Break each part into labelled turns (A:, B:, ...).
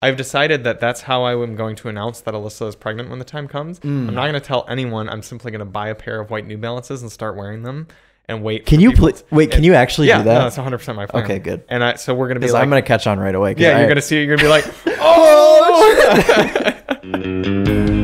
A: I've decided that that's how I am going to announce that Alissa is pregnant when the time comes.
B: Mm.
A: I'm not going to tell anyone. I'm simply going to buy a pair of white New Balances and start wearing them and wait.
B: Can you
A: people
B: pl-
A: to-
B: wait? Can you actually
A: yeah,
B: do that?
A: no, it's 100 percent my plan.
B: okay, good.
A: And I, so we're gonna be like,
B: I'm gonna catch on right away.
A: yeah,
B: I-
A: you're gonna see it. You're gonna be like, oh.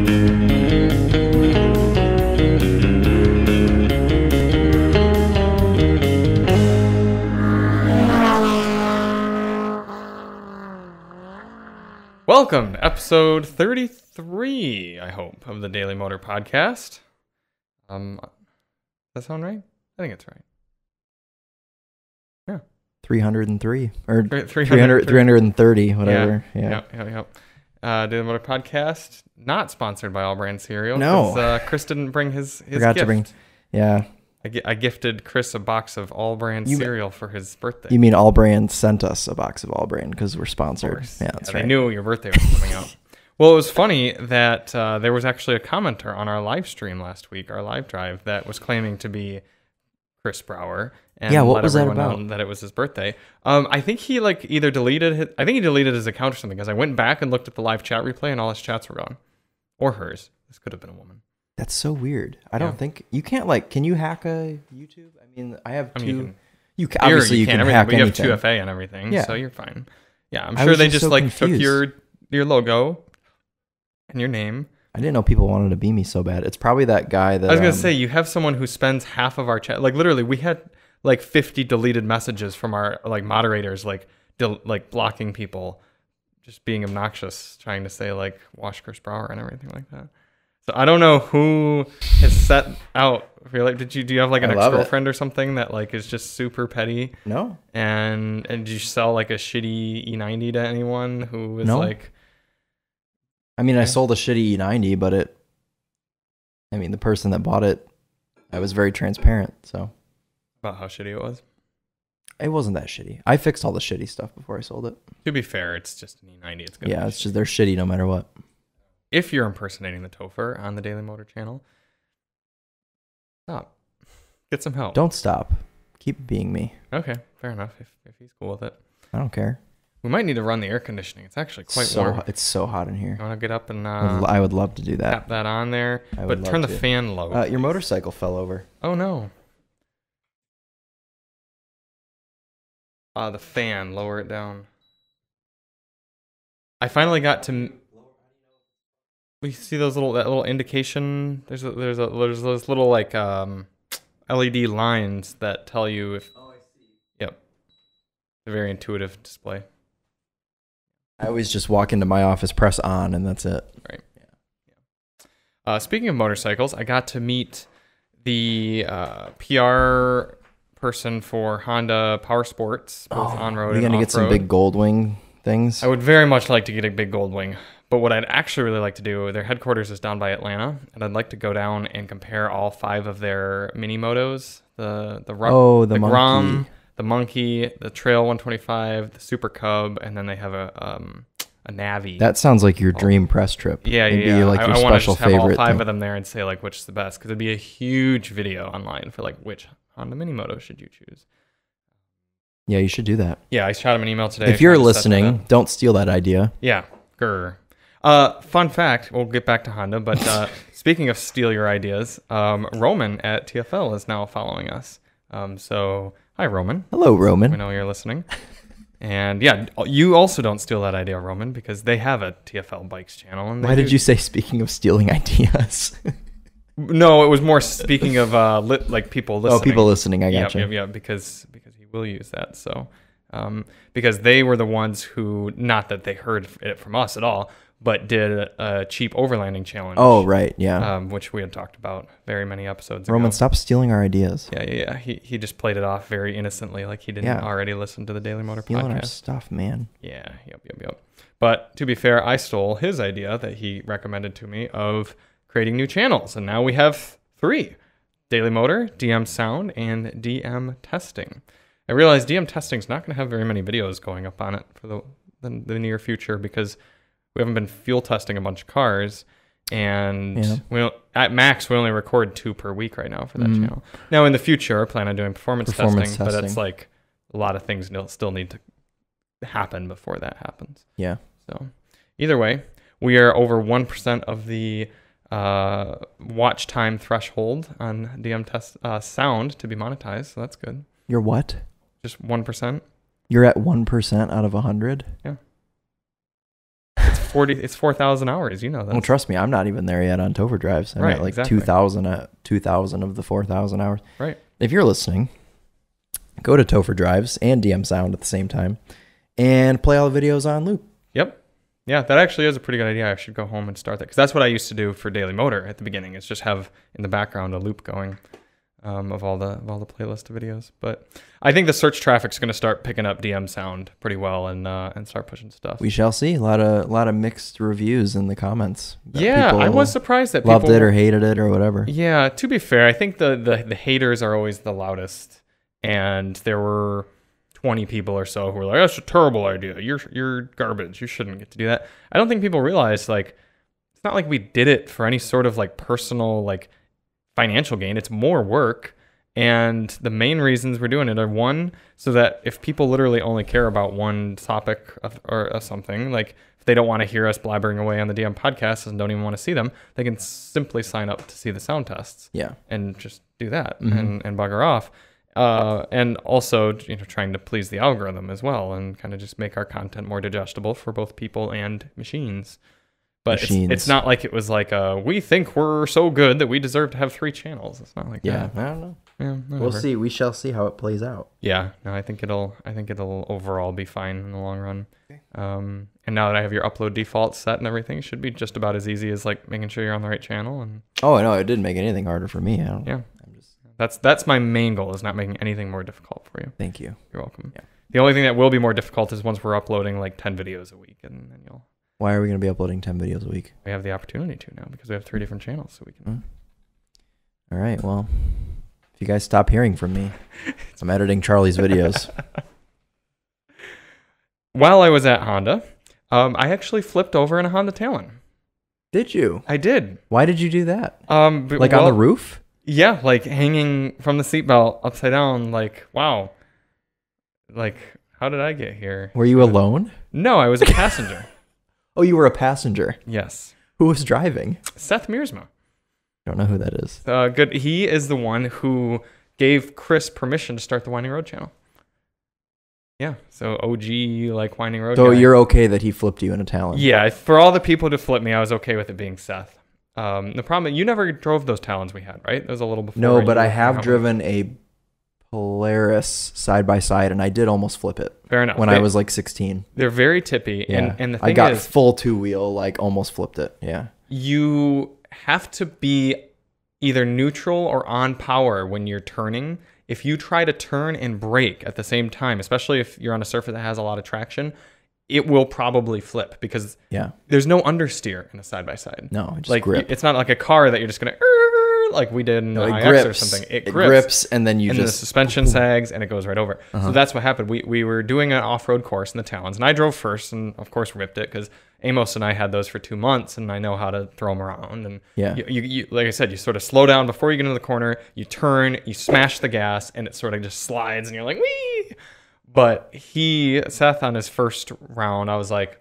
A: Welcome to episode 33, I hope, of the Daily Motor Podcast. Um, does that sound right? I think it's right. Yeah.
B: 303 or
A: Three-
B: 300, 330, whatever. Yeah.
A: Yep, yep, yep. Uh, Daily Motor Podcast, not sponsored by All-Bran Cereal.
B: No.
A: Uh, Chris didn't bring his, his
B: Forgot
A: gift.
B: to bring. Yeah.
A: I, I gifted Chris a box of All-Bran
B: You-
A: cereal for his birthday.
B: You mean All-Bran sent us a box of All-Bran because we're sponsored. Yeah, that's
A: They
B: right.
A: I knew your birthday was coming up. Well, it was funny that uh, there was actually a commenter on our live stream last week, our live drive, that was claiming to be Chris Brower. And
B: Yeah, what
A: let
B: was that
A: everyone know
B: about?
A: That it was his birthday. Um, I think he like either deleted. His, I think he deleted his account or something. Because I went back and looked at the live chat replay, and all his chats were gone, or hers. This could have been a woman.
B: That's so weird. I
A: Yeah.
B: don't think you can't like. Can you hack a YouTube? I mean, I have
A: I mean, you can,
B: you can, obviously you can,
A: everything,
B: hack
A: but you have
B: anything.
A: 2FA and everything,
B: Yeah.
A: so you're fine. Yeah, I'm sure they
B: just
A: just
B: so
A: like took your your logo and your name.
B: I didn't know people wanted to be me so bad. It's probably that guy that
A: I was gonna
B: um,
A: say you have someone who spends half of our chat. Like literally, we had like 50 deleted messages from our like moderators, like del- like blocking people, just being obnoxious, trying to say like wash Chris Brower and everything like that. So I don't know who has set out. for your- Like, did you do you have like an
B: I
A: ex
B: love it.
A: girlfriend or something that like is just super petty?
B: no.
A: And and did you sell like a shitty E90 to anyone who was
B: No.
A: like
B: I mean, I sold a shitty E90, but it. I mean, the person that bought it, I was very transparent, so
A: about how shitty it was?
B: it wasn't that shitty. I fixed all the shitty stuff before I sold it.
A: To be fair, it's just an E90. It's gonna
B: Yeah,
A: be
B: it's just they're shitty no matter what.
A: If you're impersonating the Topher on the Daily Motor channel, stop. Get some help.
B: Don't stop. Keep being me.
A: Okay, fair enough. If, if he's cool with it,
B: I don't care.
A: we might need to run the air conditioning. It's actually quite
B: so
A: warm.
B: it's so hot in here.
A: You want to get up and
B: I would
A: uh,
B: I would love to do that.
A: tap that on there,
B: I would
A: but turn the
B: to.
A: fan low.
B: Uh, your motorcycle fell over.
A: Oh no. Uh, the fan. Lower it down. I finally got to. M- We see those little that little indication. There's a, there's a there's those little like um, LED lines that tell you if. Oh, I see. Yep. It's a very intuitive display.
B: I always just walk into my office, press on, and that's it. Right. Yeah. yeah.
A: Uh, speaking of motorcycles, I got to meet the uh, PR person for Honda Power Sports, both on road
B: We're
A: and
B: gonna
A: off
B: get some big Goldwing things.
A: I would very much like to get a big gold wing, but what I'd actually really like to do, their headquarters is down by Atlanta, and I'd like to go down and compare all five of their mini motos, the the Ru-
B: oh, the,
A: the
B: monkey.
A: Grom, the Monkey, the Trail 125, the Super Cub, and then they have a um a Navi.
B: That sounds like your dream press trip.
A: yeah,
B: It'd
A: yeah,
B: be like
A: I,
B: your
A: I want to
B: special
A: just have all
B: favorite.
A: five
B: thing.
A: of them there and say like which is the best, because it'd be a huge video online for like which Honda mini moto should you choose.
B: Yeah, you should do that.
A: Yeah, I shot him an email today.
B: if you're
A: trying to set that up.
B: listening, don't steal that idea.
A: Yeah, grr. Uh, fun fact. We'll get back to Honda, but uh, speaking of steal your ideas, um, Roman at TFL is now following us. Um, so hi, Roman.
B: Hello, Roman.
A: We know you're listening. And yeah, you also don't steal that idea, Roman, because they have a TFL bikes channel. And
B: Why did
A: do-
B: you say speaking of stealing ideas?
A: No, it was more speaking of uh, lit, like people listening.
B: oh, people listening. I
A: yeah,
B: gotcha.
A: yeah, yeah, because because he will use that. So, um, because they were the ones who, not that they heard it from us at all, but did a cheap overlanding challenge.
B: Oh, right. Yeah.
A: um, which we had talked about very many episodes
B: Roman,
A: ago.
B: stop stealing our ideas.
A: Yeah, yeah, yeah. He he just played it off very innocently, like he didn't
B: Yeah.
A: already listen to the Daily Motor
B: Stealing our
A: podcast.
B: stuff, man.
A: Yeah, yep, yep, yep. But to be fair, I stole his idea that he recommended to me of creating new channels, and now we have three: Daily Motor, DM Sound, and DM Testing. I realize DM Testing is not going to have very many videos going up on it for the, the the near future because we haven't been fuel testing a bunch of cars, and
B: Yeah.
A: we don't, at max we only record two per week right now for that
B: Mhm.
A: channel. Now in the future, I plan on doing performance,
B: Performance
A: testing, but it's like a lot of things still need to happen before that happens.
B: Yeah.
A: So, Either way, we are over 1% of the uh, watch time threshold on DM test uh, sound to be monetized. So that's good.
B: You're what?
A: Just 1%.
B: You're at one percent out of a hundred.
A: It's 40, it's 4,000 hours. You know that.
B: Well, trust me, I'm not even there yet on Topher drives. I'm
A: Right,
B: at like
A: exactly.
B: 2,000 uh, 2,000 of the 4,000 hours.
A: Right.
B: If you're listening, go to Topher drives and DM sound at the same time, and play all the videos on loop.
A: Yep. Yeah, that actually is a pretty good idea. I should go home and start that because that's what I used to do for Daily Motor at the beginning. Is just have in the background a loop going um, of all the of all the playlist of videos. But I think the search traffic's going to start picking up DM sound pretty well and uh, and start pushing stuff.
B: We shall see. A lot of a lot of mixed reviews in the comments.
A: yeah, I was surprised that
B: loved
A: people
B: it or hated it or whatever.
A: Yeah, to be fair, I think the, the the haters are always the loudest, and there were twenty people or so who were like, "That's a terrible idea. You're you're garbage. You shouldn't get to do that." I don't think people realize like it's not like we did it for any sort of like personal like financial gain. It's more work. And the main reasons we're doing it are one, so that if people literally only care about one topic of, or, or something, like if they don't want to hear us blabbering away on the DM podcast and don't even want to see them, they can simply sign up to see the sound tests
B: Yeah.
A: and just do that
B: Mhm.
A: and, and bugger off. Uh, and also, you know, trying to please the algorithm as well and kind of just make our content more digestible for both people and machines. But it's, it's not like it was like, uh, we think we're so good that we deserve to have three channels. It's not like
B: Yeah.
A: that.
B: I don't know.
A: Yeah,
B: We'll see. We shall see how it plays out.
A: Yeah, no, I think it'll. I think it'll overall be fine in the long run. Um, and now that I have your upload default set and everything, it should be just about as easy as like making sure you're on the right channel. And
B: Oh no, it didn't make anything harder for me. I don't,
A: Yeah.
B: I'm just
A: that's that's my main goal is not making anything more difficult for you.
B: thank you.
A: You're welcome.
B: Yeah.
A: The only thing that will be more difficult is once we're uploading like ten videos a week, and then you'll
B: Why are we gonna be uploading ten videos a week?
A: we have the opportunity to now because we have three different channels, so we can.
B: Mm. All right. Well, if you guys stop hearing from me, I'm editing Charlie's videos.
A: While I was at Honda, um, I actually flipped over in a Honda Talon.
B: Did you?
A: I did.
B: Why did you do that?
A: Um, but-
B: Like on the roof?
A: Yeah, like hanging from the seatbelt upside down. Like, wow. Like, how did I get here?
B: Were you alone?
A: No, I was a passenger.
B: Oh, you were a passenger.
A: yes,
B: Who was driving?
A: Seth Miersma.
B: Don't know who that is.
A: Uh, good. He is the one who gave Chris permission to start the Winding Road channel. Yeah. So OG like Winding Road.
B: So
A: guy.
B: you're okay that he flipped you in a Talon.
A: Yeah. For all the people to flip me, I was okay with it being Seth. Um, the problem you never drove those Talons we had, right? That was a little before.
B: No, but I have driven a Polaris side by side, and I did almost flip it
A: Fair enough.
B: when
A: They-
B: I was like 16.
A: they're very tippy,
B: Yeah,
A: and and the thing
B: I got
A: is,
B: full two wheel, like almost flipped it. Yeah.
A: you have to be either neutral or on power when you're turning. If you try to turn and brake at the same time, especially if you're on a surface that has a lot of traction, it will probably flip because
B: Yeah.
A: there's no understeer in a side by side.
B: No, just
A: Like
B: grip.
A: it's not like a car that you're just gonna like we did in
B: No,
A: IX
B: grips.
A: or something. It
B: It
A: grips,
B: grips, and then you
A: and the
B: just
A: suspension sags and it goes right over.
B: Uh-huh.
A: So that's what happened. We we were doing an off road course in the Talons, and I drove first, and of course ripped it because Amos and I had those for two months, and I know how to throw them around. And
B: Yeah.
A: you, you, you like I said, you sort of slow down before you get into the corner, you turn, you smash the gas, and it sort of just slides, and you're like wee. But he Seth on his first round, I was like,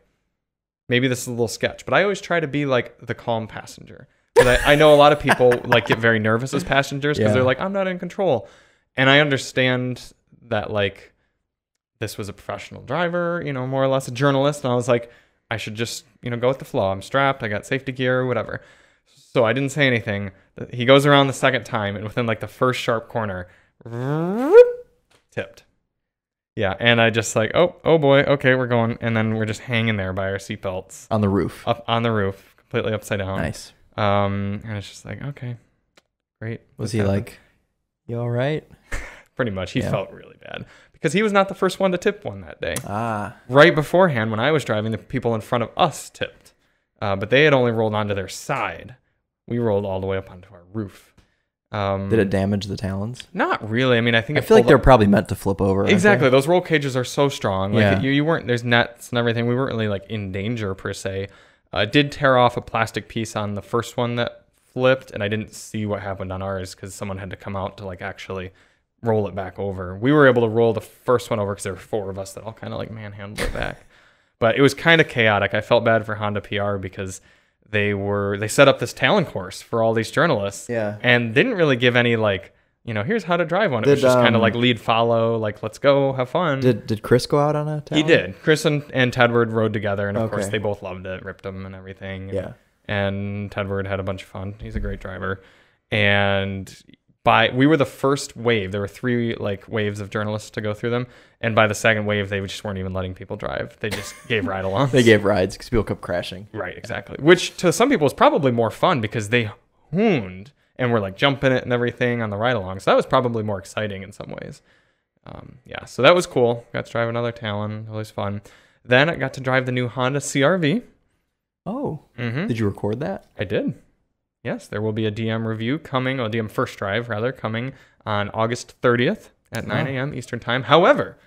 A: maybe this is a little sketch, but I always try to be like the calm passenger. I, I know a lot of people like get very nervous as passengers because
B: Yeah.
A: they're like, I'm not in control. And I understand that like this was a professional driver, you know, more or less a journalist. And I was like, I should just, you know, go with the flow. I'm strapped, I got safety gear, whatever. So I didn't say anything. He goes around the second time, and within like the first sharp corner, tipped. Yeah, and I just like, oh, oh boy, okay, we're going, and then we're just hanging there by our seatbelts
B: on the roof.
A: up on the roof, completely upside down.
B: Nice.
A: Um, and it's just like, okay, great.
B: Was he
A: happened.
B: like, you all right?
A: Pretty much, he
B: Yeah.
A: felt really bad because he was not the first one to tip one that day.
B: Ah.
A: Right beforehand, when I was driving, the people in front of us tipped, uh, but they had only rolled onto their side. We rolled all the way up onto our roof. Um,
B: Did it damage the talons?
A: Not really. I mean, I think
B: I feel like they're
A: up-
B: probably meant to flip over.
A: exactly. Those roll cages are so strong. Like
B: Yeah.
A: you, you weren't. There's nets and everything. We weren't really like in danger per se. Uh, it did tear off a plastic piece on the first one that flipped, and I didn't see what happened on ours because someone had to come out to like actually roll it back over. We were able to roll the first one over because there were four of us that all kind of like manhandled it back. but it was kind of chaotic. I felt bad for Honda PR because they were they set up this Talon course for all these journalists
B: Yeah.
A: and didn't really give any like you know here's how to drive one. It was
B: Did,
A: just kind
B: um,
A: of like lead follow, like let's go have fun.
B: Did did Chris go out on a?
A: he did. Chris and, and Tedward rode together, and of course they both loved it, ripped them and everything.
B: Yeah.
A: and Tedward had a bunch of fun. He's a great driver, and by we were the first wave. There were three like waves of journalists to go through them, and by the second wave, they just weren't even letting people drive. They just gave ride along.
B: They gave rides because people kept crashing.
A: right, exactly. Which to some people was probably more fun because they hooned and we're like jumping it and everything on the ride along. So that was probably more exciting in some ways. Um, yeah, so that was cool. Got to drive another Talon. It was fun. Then I got to drive the new Honda CRV.
B: Oh,
A: Mm-hmm.
B: did you record that?
A: I did. Yes, there will be a DM review coming, or DM first drive rather, coming on August 30th at 9
B: Oh.
A: a.m. Eastern Time. However,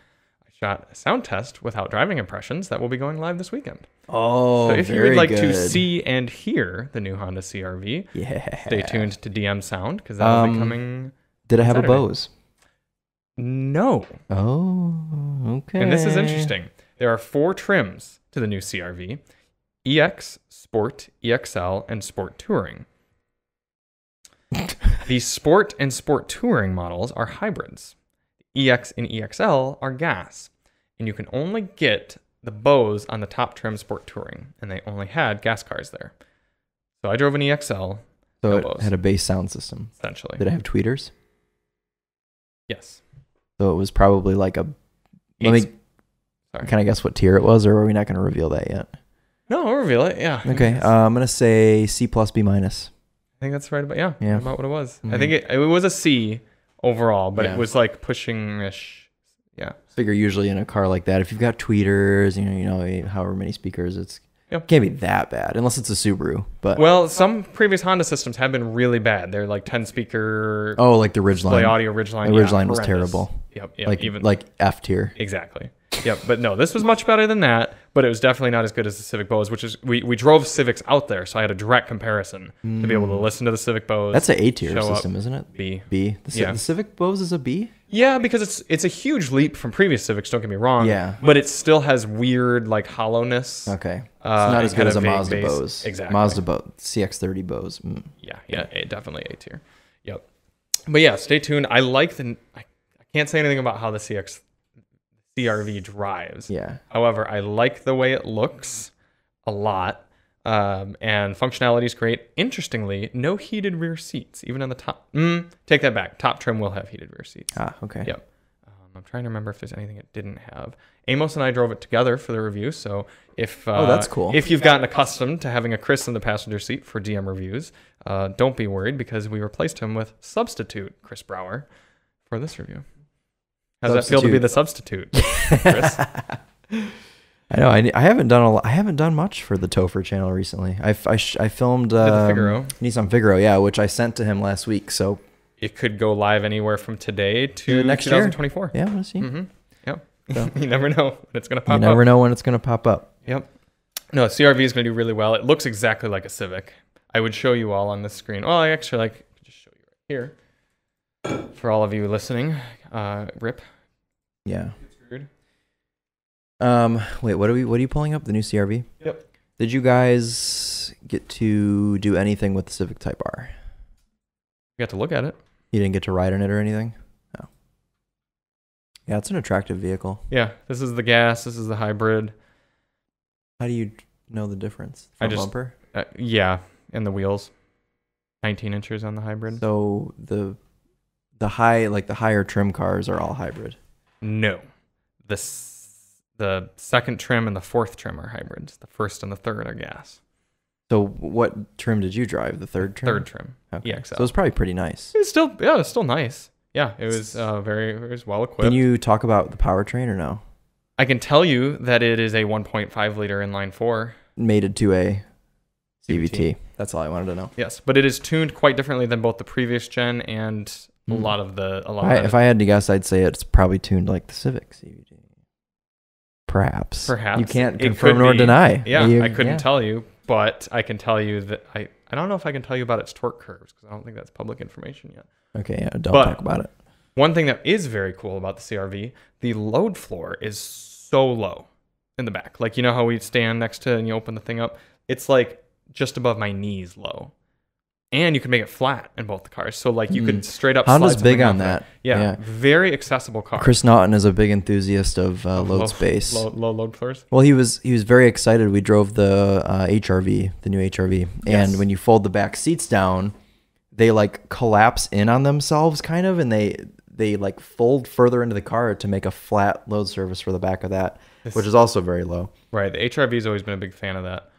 A: shot a sound test without driving impressions that will be going live this weekend.
B: Oh,
A: so if you would like to see and hear the new Honda CRV,
B: yeah,
A: stay tuned to DM Sound because that will be
B: Um,
A: coming.
B: Did I have
A: Saturday.
B: a Bose?
A: No,
B: Oh, okay.
A: and this is interesting. There are four trims to the new CRV: EX, Sport, EXL, and Sport Touring. the Sport and Sport Touring models are hybrids. EX and EXL are gas, and you can only get the Bose on the top trim Sport Touring, and they only had gas cars there. So I drove an EXL,
B: So
A: no
B: it
A: Bose.
B: had a base sound system.
A: essentially.
B: Did it have tweeters?
A: Yes.
B: So it was probably like a. Let me.
A: Sorry.
B: Can I guess what tier it was, or are we not going to reveal that yet?
A: No, I'll reveal it. Yeah.
B: Okay, uh, I'm gonna say C plus B minus.
A: I think that's right about yeah,
B: Yeah.
A: about what it was. I
B: Mhm.
A: think it, it was a C overall, but
B: Yeah.
A: it was like pushing ish. Yeah.
B: Figure usually in a car like that, if you've got tweeters, you know, you know, however many speakers, it's
A: Yep.
B: can't be that bad unless it's a Subaru. But
A: Well, some previous Honda systems have been really bad. They're like 10 speaker
B: oh, like the Ridgeline,
A: audio Ridgeline.
B: the
A: yeah,
B: Ridgeline was
A: horrendous.
B: terrible.
A: Yep. Yep.
B: like
A: even
B: like F tier.
A: exactly. Yep. But no, this was much better than that. But it was definitely not as good as the Civic Bose, which is we, we drove Civics out there, so I had a direct comparison to be able to listen to the Civic Bose.
B: Mm. That's an A tier
A: show up.
B: system, isn't it?
A: B.
B: B. The,
A: Yeah.
B: the Civic Bose is a B.
A: Yeah, because it's it's a huge leap from previous Civics. Don't get me wrong.
B: Yeah.
A: But it still has weird like hollowness.
B: Okay, it's
A: Uh,
B: not as good as a Mazda
A: bass.
B: Bose.
A: Exactly.
B: Mazda Bose, CX-30 Bose. Mm.
A: Yeah, yeah, definitely A tier. Yep. But yeah, stay tuned. I like the. I, I can't say anything about how the CX CRV drives.
B: Yeah,
A: However, I like the way it looks a lot, um, and functionality is great. Interestingly, no heated rear seats, even on the top. Mm, take that back. Top trim will have heated rear seats.
B: ah, okay.
A: Yep. Um, I'm trying to remember if there's anything it didn't have. Amos and I drove it together for the review, so if uh,
B: Oh, that's cool.
A: If you've gotten accustomed to having a Chris in the passenger seat for DM reviews, uh, don't be worried because we replaced him with substitute Chris Brower for this review. How does that feel to be the substitute, Chris?
B: I know. I, I haven't done a lo- I haven't done much for the Topher channel recently. I I, I filmed
A: the
B: um,
A: Figaro.
B: Nissan Figaro, yeah, which I sent to him last week. So
A: it could go live anywhere from today to
B: next year.
A: 2024.
B: yeah, we'll see.
A: Mm-hmm. Yep.
B: So-
A: you never know when it's gonna pop.
B: You never
A: up.
B: know when it's gonna pop up.
A: Yep. No, CRV is going to do really well. It looks exactly like a Civic. I would show you all on this screen. Well, I actually like just show you right here for all of you listening. Uh, rip.
B: Yeah. Um. Wait. What are we? What are you pulling up? The new CRV.
A: Yep.
B: Did you guys get to do anything with the Civic Type R?
A: You got to look at it.
B: You didn't get to ride in it or anything. No. Yeah, it's an attractive vehicle.
A: Yeah, this is the gas. This is the hybrid.
B: How do you know the difference?
A: I just-
B: bumper.
A: Uh, yeah, and the wheels. 19 inches on the hybrid.
B: So the the high like the higher trim cars are all hybrid.
A: No, the s- the second trim and the fourth trim are hybrids. The first and the third are gas.
B: So what trim did you drive? The third trim.
A: Third trim.
B: Okay.
A: EXL.
B: So it's probably pretty nice.
A: It's still yeah, it's still nice. Yeah, it was uh, very it was well equipped.
B: Can you talk about the powertrain or no?
A: I can tell you that it is a 1.5 liter inline four.
B: Mated to a CVT.
A: CVT.
B: That's all I wanted to know.
A: Yes, but it is tuned quite differently than both the previous gen and a
B: Hmm.
A: lot of the a lot.
B: I,
A: of
B: if I had to guess, I'd say it's probably tuned like the Civic CVT. Perhaps.
A: Perhaps.
B: You can't confirm nor
A: be.
B: deny.
A: yeah,
B: You-
A: I couldn't
B: yeah.
A: tell you, but I can tell you that I I don't know if I can tell you about its torque curves because I don't think that's public information yet.
B: Okay, yeah, don't
A: But-
B: talk about it.
A: One thing that is very cool about the CRV, the load floor is so low. in the back. Like you know how we stand next to and you open the thing up. It's like just above my knees low. And you can make it flat in both the cars. So like you could straight up
B: Honda's big on that.
A: Yeah,
B: Yeah.
A: Very accessible car.
B: Chris Naughton is a big enthusiast of uh, load
A: low-
B: space.
A: Low, low load floors.
B: Well, he was he was very excited. We drove the uh, HRV, the new HRV,
A: Yes.
B: and when you fold the back seats down, they like collapse in on themselves, kind of, and they they like fold further into the car to make a flat load surface for the back of that,
A: This-
B: which is also very low.
A: Right. The HRV has always been a big fan of that.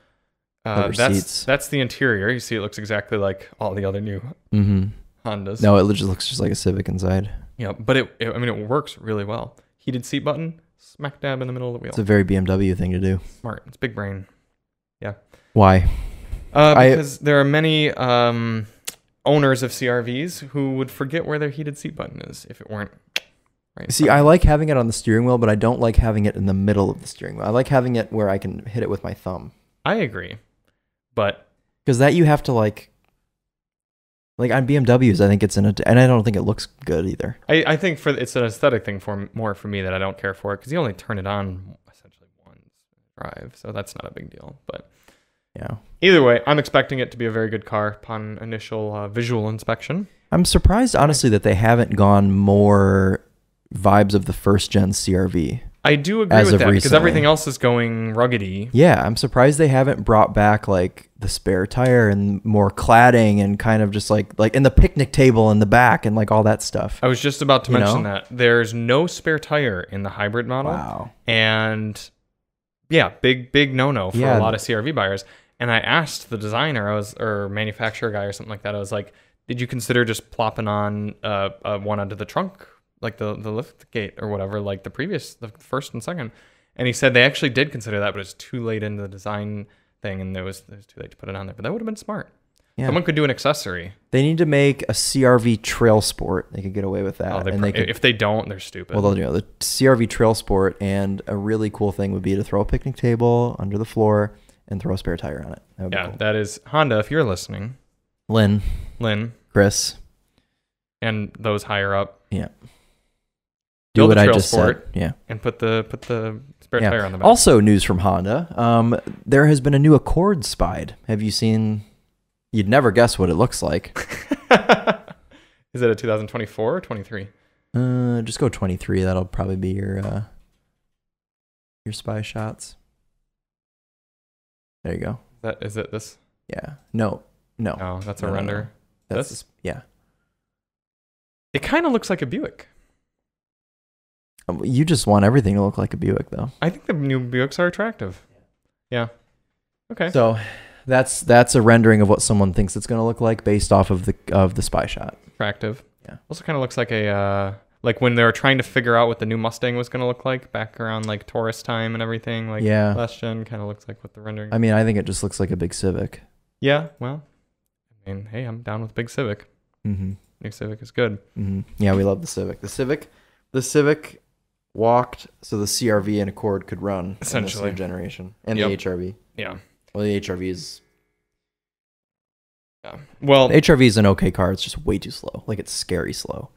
A: Uh, that's
B: seats.
A: that's the interior. You see, it looks exactly like all the other new
B: Mm-hmm.
A: Hondas.
B: No, it just looks just like a Civic inside.
A: Yeah, but it, it. I mean, it works really well. Heated seat button, smack dab in the middle of the wheel.
B: It's a very BMW thing to do.
A: Smart. It's big brain. Yeah.
B: Why?
A: Uh,
B: I-
A: because there are many um, owners of CRVs who would forget where their heated seat button is if it weren't. Right.
B: See, I like having it on the steering wheel, but I don't like having it in the middle of the steering wheel. I like having it where I can hit it with my thumb.
A: I agree, but
B: Because that you have to like, like on BMWs, I think it's in a, and I don't think it looks good either.
A: I, I think for it's an aesthetic thing for more for me that I don't care for it because you only turn it on essentially once drive, so that's not a big deal. But
B: Yeah,
A: either way, I'm expecting it to be a very good car upon initial uh, visual inspection.
B: I'm surprised honestly that they haven't gone more vibes of the first gen CRV.
A: I do agree with that because everything else is going ruggedy.
B: Yeah, I'm surprised they haven't brought back like the spare tire and more cladding and kind of just like like in the picnic table in the back and like all that stuff.
A: I was just about to
B: You
A: mention
B: know?
A: that there's no spare tire in the hybrid model.
B: Wow.
A: and yeah, big big no no for
B: Yeah.
A: a lot of CRV buyers. And I asked the designer, I was or manufacturer guy or something like that. I was like, "Did you consider just plopping on uh, uh one onto the trunk, like the the lift gate or whatever, like the previous, the first and second? And he said they actually did consider that, but it's too late in the design thing, and it was it was too late to put it on there. But that would have been smart.
B: Yeah.
A: Someone could do an accessory.
B: They need to make a CRV Trail Sport. They could get away with that.
A: Oh, they
B: and
A: pro-
B: they could,
A: if they don't, they're stupid.
B: well, they'll you know the CRV Trail Sport, and a really cool thing would be to throw a picnic table under the floor and throw a spare tire on it. That
A: yeah,
B: cool.
A: that is Honda. If you're listening,
B: Lynn,
A: Lynn,
B: Chris,
A: and those higher up,
B: Yeah. Do
A: Build
B: what I just
A: Sport.
B: said. Yeah.
A: and put the put the spare
B: Yeah.
A: tire on the back.
B: Also, news from Honda. Um, there has been a new Accord spied. Have you seen? You'd never guess what it looks like.
A: Is it a 2024 or 23?
B: Uh, just go 23. That'll probably be your uh, your spy shots. There you go.
A: That is it. This?
B: Yeah. No. No.
A: No, that's a
B: No, no, no.
A: render.
B: That's
A: this?
B: yeah.
A: It kind of looks like a Buick.
B: Um, You just want everything to look like a Buick, though.
A: I think the new Buicks are attractive. Yeah. Okay.
B: So that's that's a rendering of what someone thinks it's going to look like based off of the of the spy shot.
A: attractive.
B: Yeah.
A: Also, kind of looks like a uh, like when they were trying to figure out what the new Mustang was going to look like back around like Taurus time and everything. Like
B: yeah.
A: last gen, kind of looks like what the rendering.
B: I mean, I think it just looks like a big Civic.
A: yeah. Well, I mean, hey, I'm down with big Civic.
B: Mm-hmm.
A: New Civic is good.
B: Mm-hmm. Yeah, we love the Civic. The Civic, the Civic walked so the CRV and Accord could run
A: Essentially.
B: generation, and
A: Yep.
B: the HRV.
A: Yeah.
B: Well, the HRV is
A: Yeah. Well,
B: the HRV is an okay car. It's just way too slow. Like it's scary slow.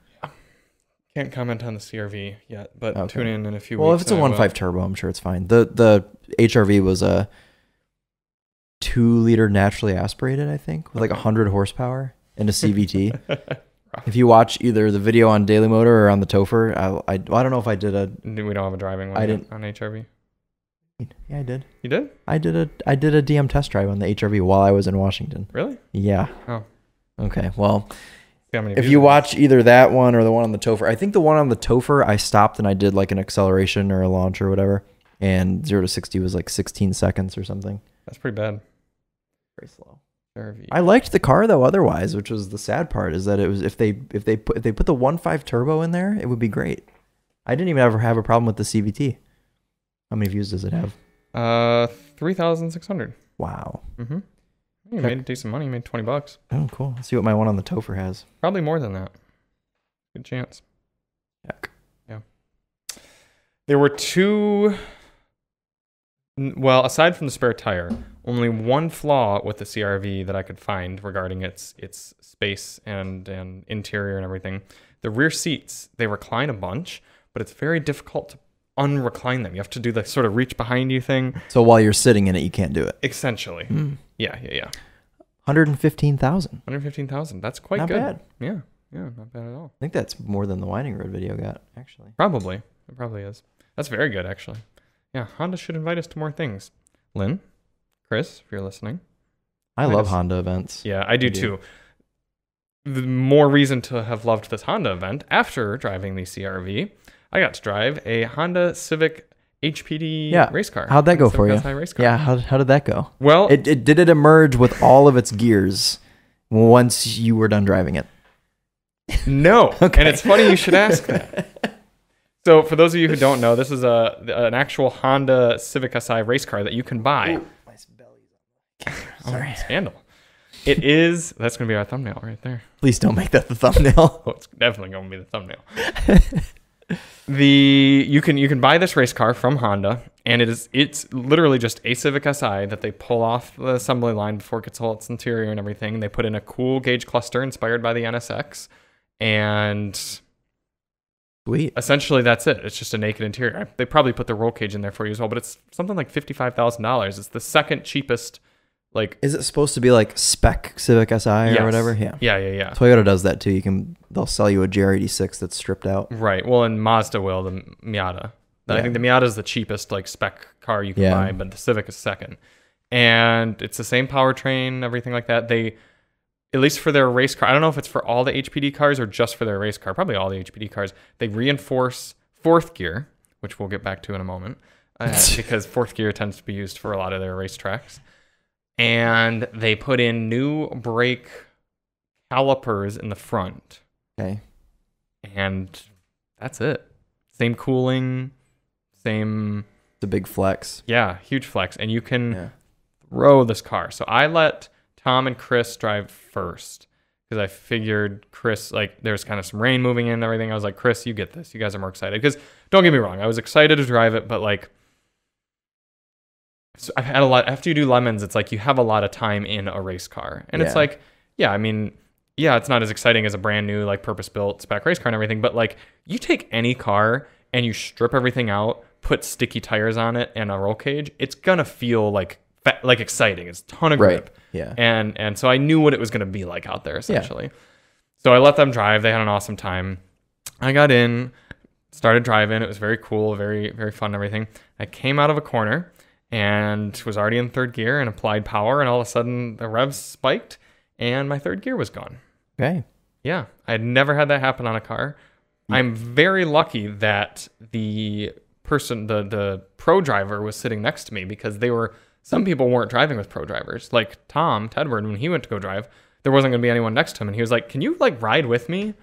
A: can't comment on the CRV yet, but
B: Okay.
A: tune in in a few
B: Well, if it's a
A: and I
B: one five turbo, I'm sure it's fine. the The HRV was a two liter naturally aspirated, I think, with like hundred horsepower and a CVT. if you watch either the video on Daily Motor or on the Topher, I, I, I don't know if I did a.
A: we don't have a driving one
B: I didn't-
A: on HRV.
B: Yeah, I did.
A: You did?
B: I did a I did a DM test drive on the HRV while I was in Washington.
A: Really?
B: Yeah.
A: Oh.
B: Okay. Well,
A: See how many
B: if you watch either that one or the one on the Topher, I think the one on the Topher, I stopped and I did like an acceleration or a launch or whatever, and zero to sixty was like sixteen seconds or something.
A: that's pretty bad.
B: Very slow.
A: HRV.
B: I liked the car though. Otherwise, which was the sad part, is that it was if they if they put if they put the one five turbo in there, it would be great. I didn't even ever have a problem with the CVT. How many views does it have?
A: Uh, three thousand six hundred.
B: Wow.
A: Mm-hmm. You
B: Check.
A: made decent money. You made twenty bucks.
B: Oh, cool. Let's see what my one on the Topher has.
A: Probably more than that. Good chance.
B: Heck. Yeah.
A: There were two. Well, aside from the spare tire, only one flaw with the CRV that I could find regarding its its space and and interior and everything. The rear seats they recline a bunch, but it's very difficult to unrecline them. You have to do the sort of reach behind you thing.
B: So while you're sitting in it, you can't do it.
A: Essentially,
B: Hmm.
A: yeah, yeah, yeah.
B: 115,000.
A: 115,000. That's quite
B: Not
A: good.
B: bad.
A: Yeah, yeah, not bad at all.
B: I think that's more than the Winding Road video got, actually.
A: Probably. It probably is. That's very good, actually. Yeah, Honda should invite us to more things. Lynn, Chris, if you're listening.
B: I
A: Might
B: love
A: have-
B: Honda events.
A: Yeah, I do
B: I do.
A: too. The more reason to have loved this Honda event after driving the CRV, I got to drive a Honda Civic HPD
B: Yeah.
A: race car.
B: How'd that go for you?
A: SI Race car.
B: Yeah, how, how did that go?
A: Well,
B: It, it did it emerge with all of its gears once you were done driving it.
A: no.
B: Okay.
A: And it's funny you should ask that. So, for those of you who don't know, this is a an actual Honda Civic Si race car that you can buy. Oh,
B: Sorry.
A: scandal. It is. That's going to be our thumbnail right there.
B: Please don't make that the thumbnail.
A: Oh, it's definitely going to be the thumbnail. the you can you can buy this race car from Honda, and it is it's literally just a Civic Si that they pull off the assembly line before it gets all its interior and everything. They put in a cool gauge cluster inspired by the NSX, and
B: Sweet.
A: essentially that's it. It's just a naked interior. They probably put the roll cage in there for you as well, but it's something like fifty five thousand dollars. It's the second cheapest. Like
B: Is it supposed to be like spec Civic Si or whatever? Yeah.
A: yeah, yeah, yeah.
B: Toyota does that too. You can they'll sell you a GR86 that's stripped out.
A: Right. Well, and Mazda will the Miata. I think the Miata is the cheapest like spec car you can
B: Yeah.
A: buy, but the Civic is second. And it's the same powertrain, everything like that. They, at least for their race car, I don't know if it's for all the HPD cars or just for their race car. Probably all the HPD cars. They reinforce fourth gear, which we'll get back to in a moment, uh, because fourth gear tends to be used for a lot of their racetracks. And they put in new brake calipers in the front
B: Okay.
A: and that's it. Same cooling, same
B: It's a big flex.
A: yeah, huge flex, and you can
B: Yeah.
A: row this car. So I let Tom and Chris drive first because I figured Chris like there's kind of some rain moving in and everything. I was like, Chris, you get this. You guys are more excited because don't get me wrong, I was excited to drive it, but like. So I've had a lot after you do lemons. It's like you have a lot of time in a race car, and it's like, yeah, I mean, yeah, it's not as exciting as a brand new like purpose built spec race car and everything, but like you take any car and you strip everything out, put sticky tires on it and a roll cage, it's gonna feel like like exciting. It's a ton of grip,
B: Right. Yeah.
A: and and so I knew what it was gonna be like out there essentially. Yeah. So I let them drive. They had an awesome time. I got in, started driving. It was very cool, very very fun, and everything. I came out of a corner and was already in third gear and applied power, and all of a sudden the revs spiked and my third gear was gone.
B: Okay.
A: Yeah, I had never had that happen on a car. I'm very lucky that the person, the the pro driver, was sitting next to me because they were. Some people weren't driving with pro drivers, like Tom Tedward. When he went to go drive, there wasn't going to be anyone next to him, and he was like, "Can you like ride with me?"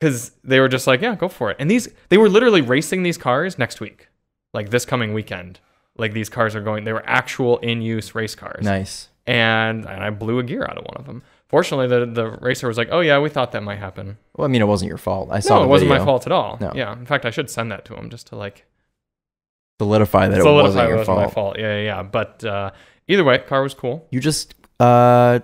A: Because they were just like, "Yeah, go for it." And these, they were literally racing these cars next week, like this coming weekend. Like these cars are going. They were actual in use race cars
B: Nice.
A: and and I blew a gear out of one of them. Fortunately, the the racer was like, "Oh yeah, we thought that might happen."
B: Well, I mean, it wasn't your fault. I saw
A: No, it wasn't my fault at all.
B: No.
A: Yeah, in fact, I should send that to him just to like
B: Solidify that it wasn't
A: it
B: your
A: wasn't
B: fault.
A: my fault. Yeah, yeah, yeah. But uh, either way, car was cool.
B: You just uh,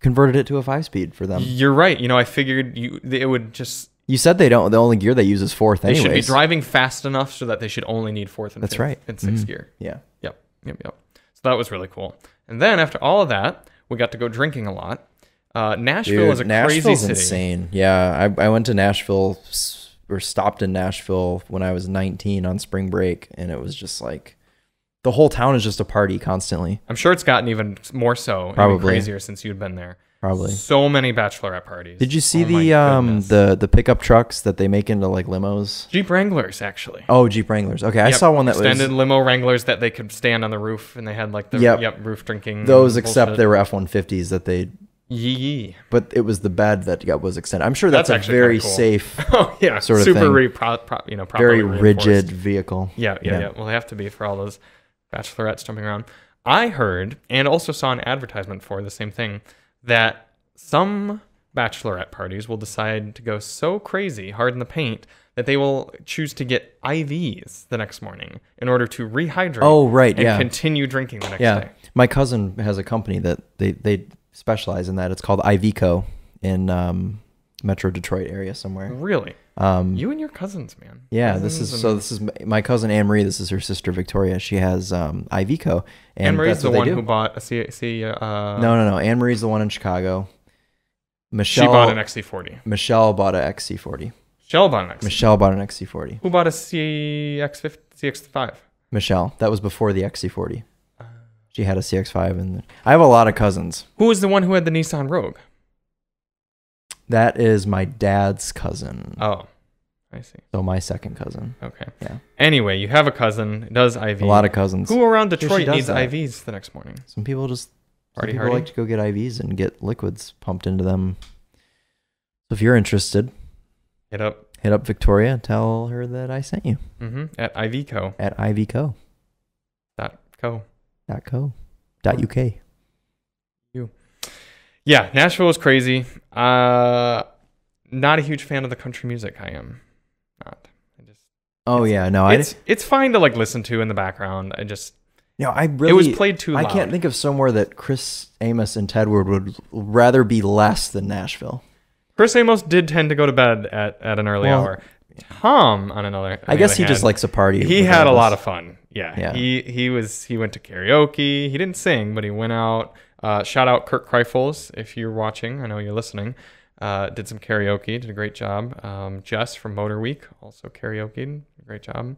B: converted it to a five speed for them.
A: You're right. You know, I figured you it would just
B: You said they don't. The only gear they use is fourth.
A: they should be driving fast enough so that they should only need fourth and
B: That's
A: fifth
B: right.
A: and 6th
B: Mhm.
A: gear.
B: Yeah.
A: Yep, yep, yep. So that was really cool. And then after all of that, we got to go drinking a lot. Uh, Nashville
B: Dude,
A: is a
B: Nashville's
A: crazy city.
B: insane. Yeah, I, I went to Nashville or stopped in Nashville when I was 19 on spring break, and it was just like the whole town is just a party constantly.
A: I'm sure it's gotten even more so,
B: Probably.
A: crazier since you'd been there.
B: Probably.
A: So many bachelorette parties.
B: Did you see
A: Oh
B: the um
A: goodness.
B: the the pickup trucks that they make into like limos?
A: Jeep Wranglers actually?
B: Oh, Jeep Wranglers. Okay, I saw one that
A: extended
B: was
A: limo Wranglers that they could stand on the roof and they had like the
B: Yep.
A: yep, roof drinking.
B: those, except they were F150s that they.
A: Yee.
B: But it was the bed that got was extended. I'm sure that's,
A: That's
B: a very
A: cool.
B: safe,
A: Oh yeah,
B: Sort of
A: super
B: thing.
A: re- pro, pro, you know
B: very rigid vehicle.
A: Yeah, yeah, yeah, Well, they have to be for all those bachelorettes jumping around. I heard and also saw an advertisement for the same thing that some bachelorette parties will decide to go so crazy hard in the paint that they will choose to get IVs the next morning in order to rehydrate
B: Oh, right,
A: and
B: yeah.
A: continue drinking the next
B: Yeah,
A: day.
B: my cousin has a company that they they specialize in that. It's called Iveco in um, Metro Detroit area somewhere.
A: Really?
B: Um,
A: You and your cousins, man.
B: yeah, this is so. This is my- cousin Anne Marie. This is her sister Victoria. She has um, Iveco, and
A: Anne Marie's the one
B: do.
A: who bought a C. C uh,
B: no, no, no. Anne Marie's the one in Chicago.
A: She
B: Michelle
A: bought an XC40.
B: Michelle bought an XC40.
A: Shell bought an XC.
B: Michelle bought an XC40.
A: Who bought a CX50, CX5?
B: Michelle. That was before the XC40.
A: Uh,
B: She had a CX5, and I have a lot of cousins.
A: Who was the one who had the Nissan Rogue?
B: That is my dad's cousin.
A: Oh, I see.
B: So my second cousin.
A: Okay.
B: Yeah.
A: Anyway, you have a cousin does IV.
B: A lot of cousins.
A: Who around Detroit needs
B: that.
A: IVs the next morning?
B: Some people just
A: Party
B: people
A: hardy?
B: like to go get IVs and get liquids pumped into them. So if you're interested,
A: Hit up
B: hit up Victoria and tell her that I sent you Mm
A: -hmm. at ivco.co.
B: at ivco.co. Dot uk.
A: Yeah, Nashville was crazy. Uh, not a huge fan of the country music. I am not. I just
B: Oh yeah, no, I
A: it's it's fine to like listen to in the background. I just
B: no, I really
A: it was played too
B: I can't think of somewhere that Chris Amos and Tedward would rather be less than Nashville.
A: Chris Amos did tend to go to bed at, at an early
B: Well,
A: hour. Tom, on another, on
B: I guess he just likes a party.
A: he had a lot of fun. Yeah.
B: Yeah.
A: He he was he went to karaoke. He didn't sing, but he went out. Uh, shout out Kirk Kreifels if you're watching. I know you're listening. Uh, did some karaoke. Did a great job. Um, Jess from Motor Week also karaoke. Great job.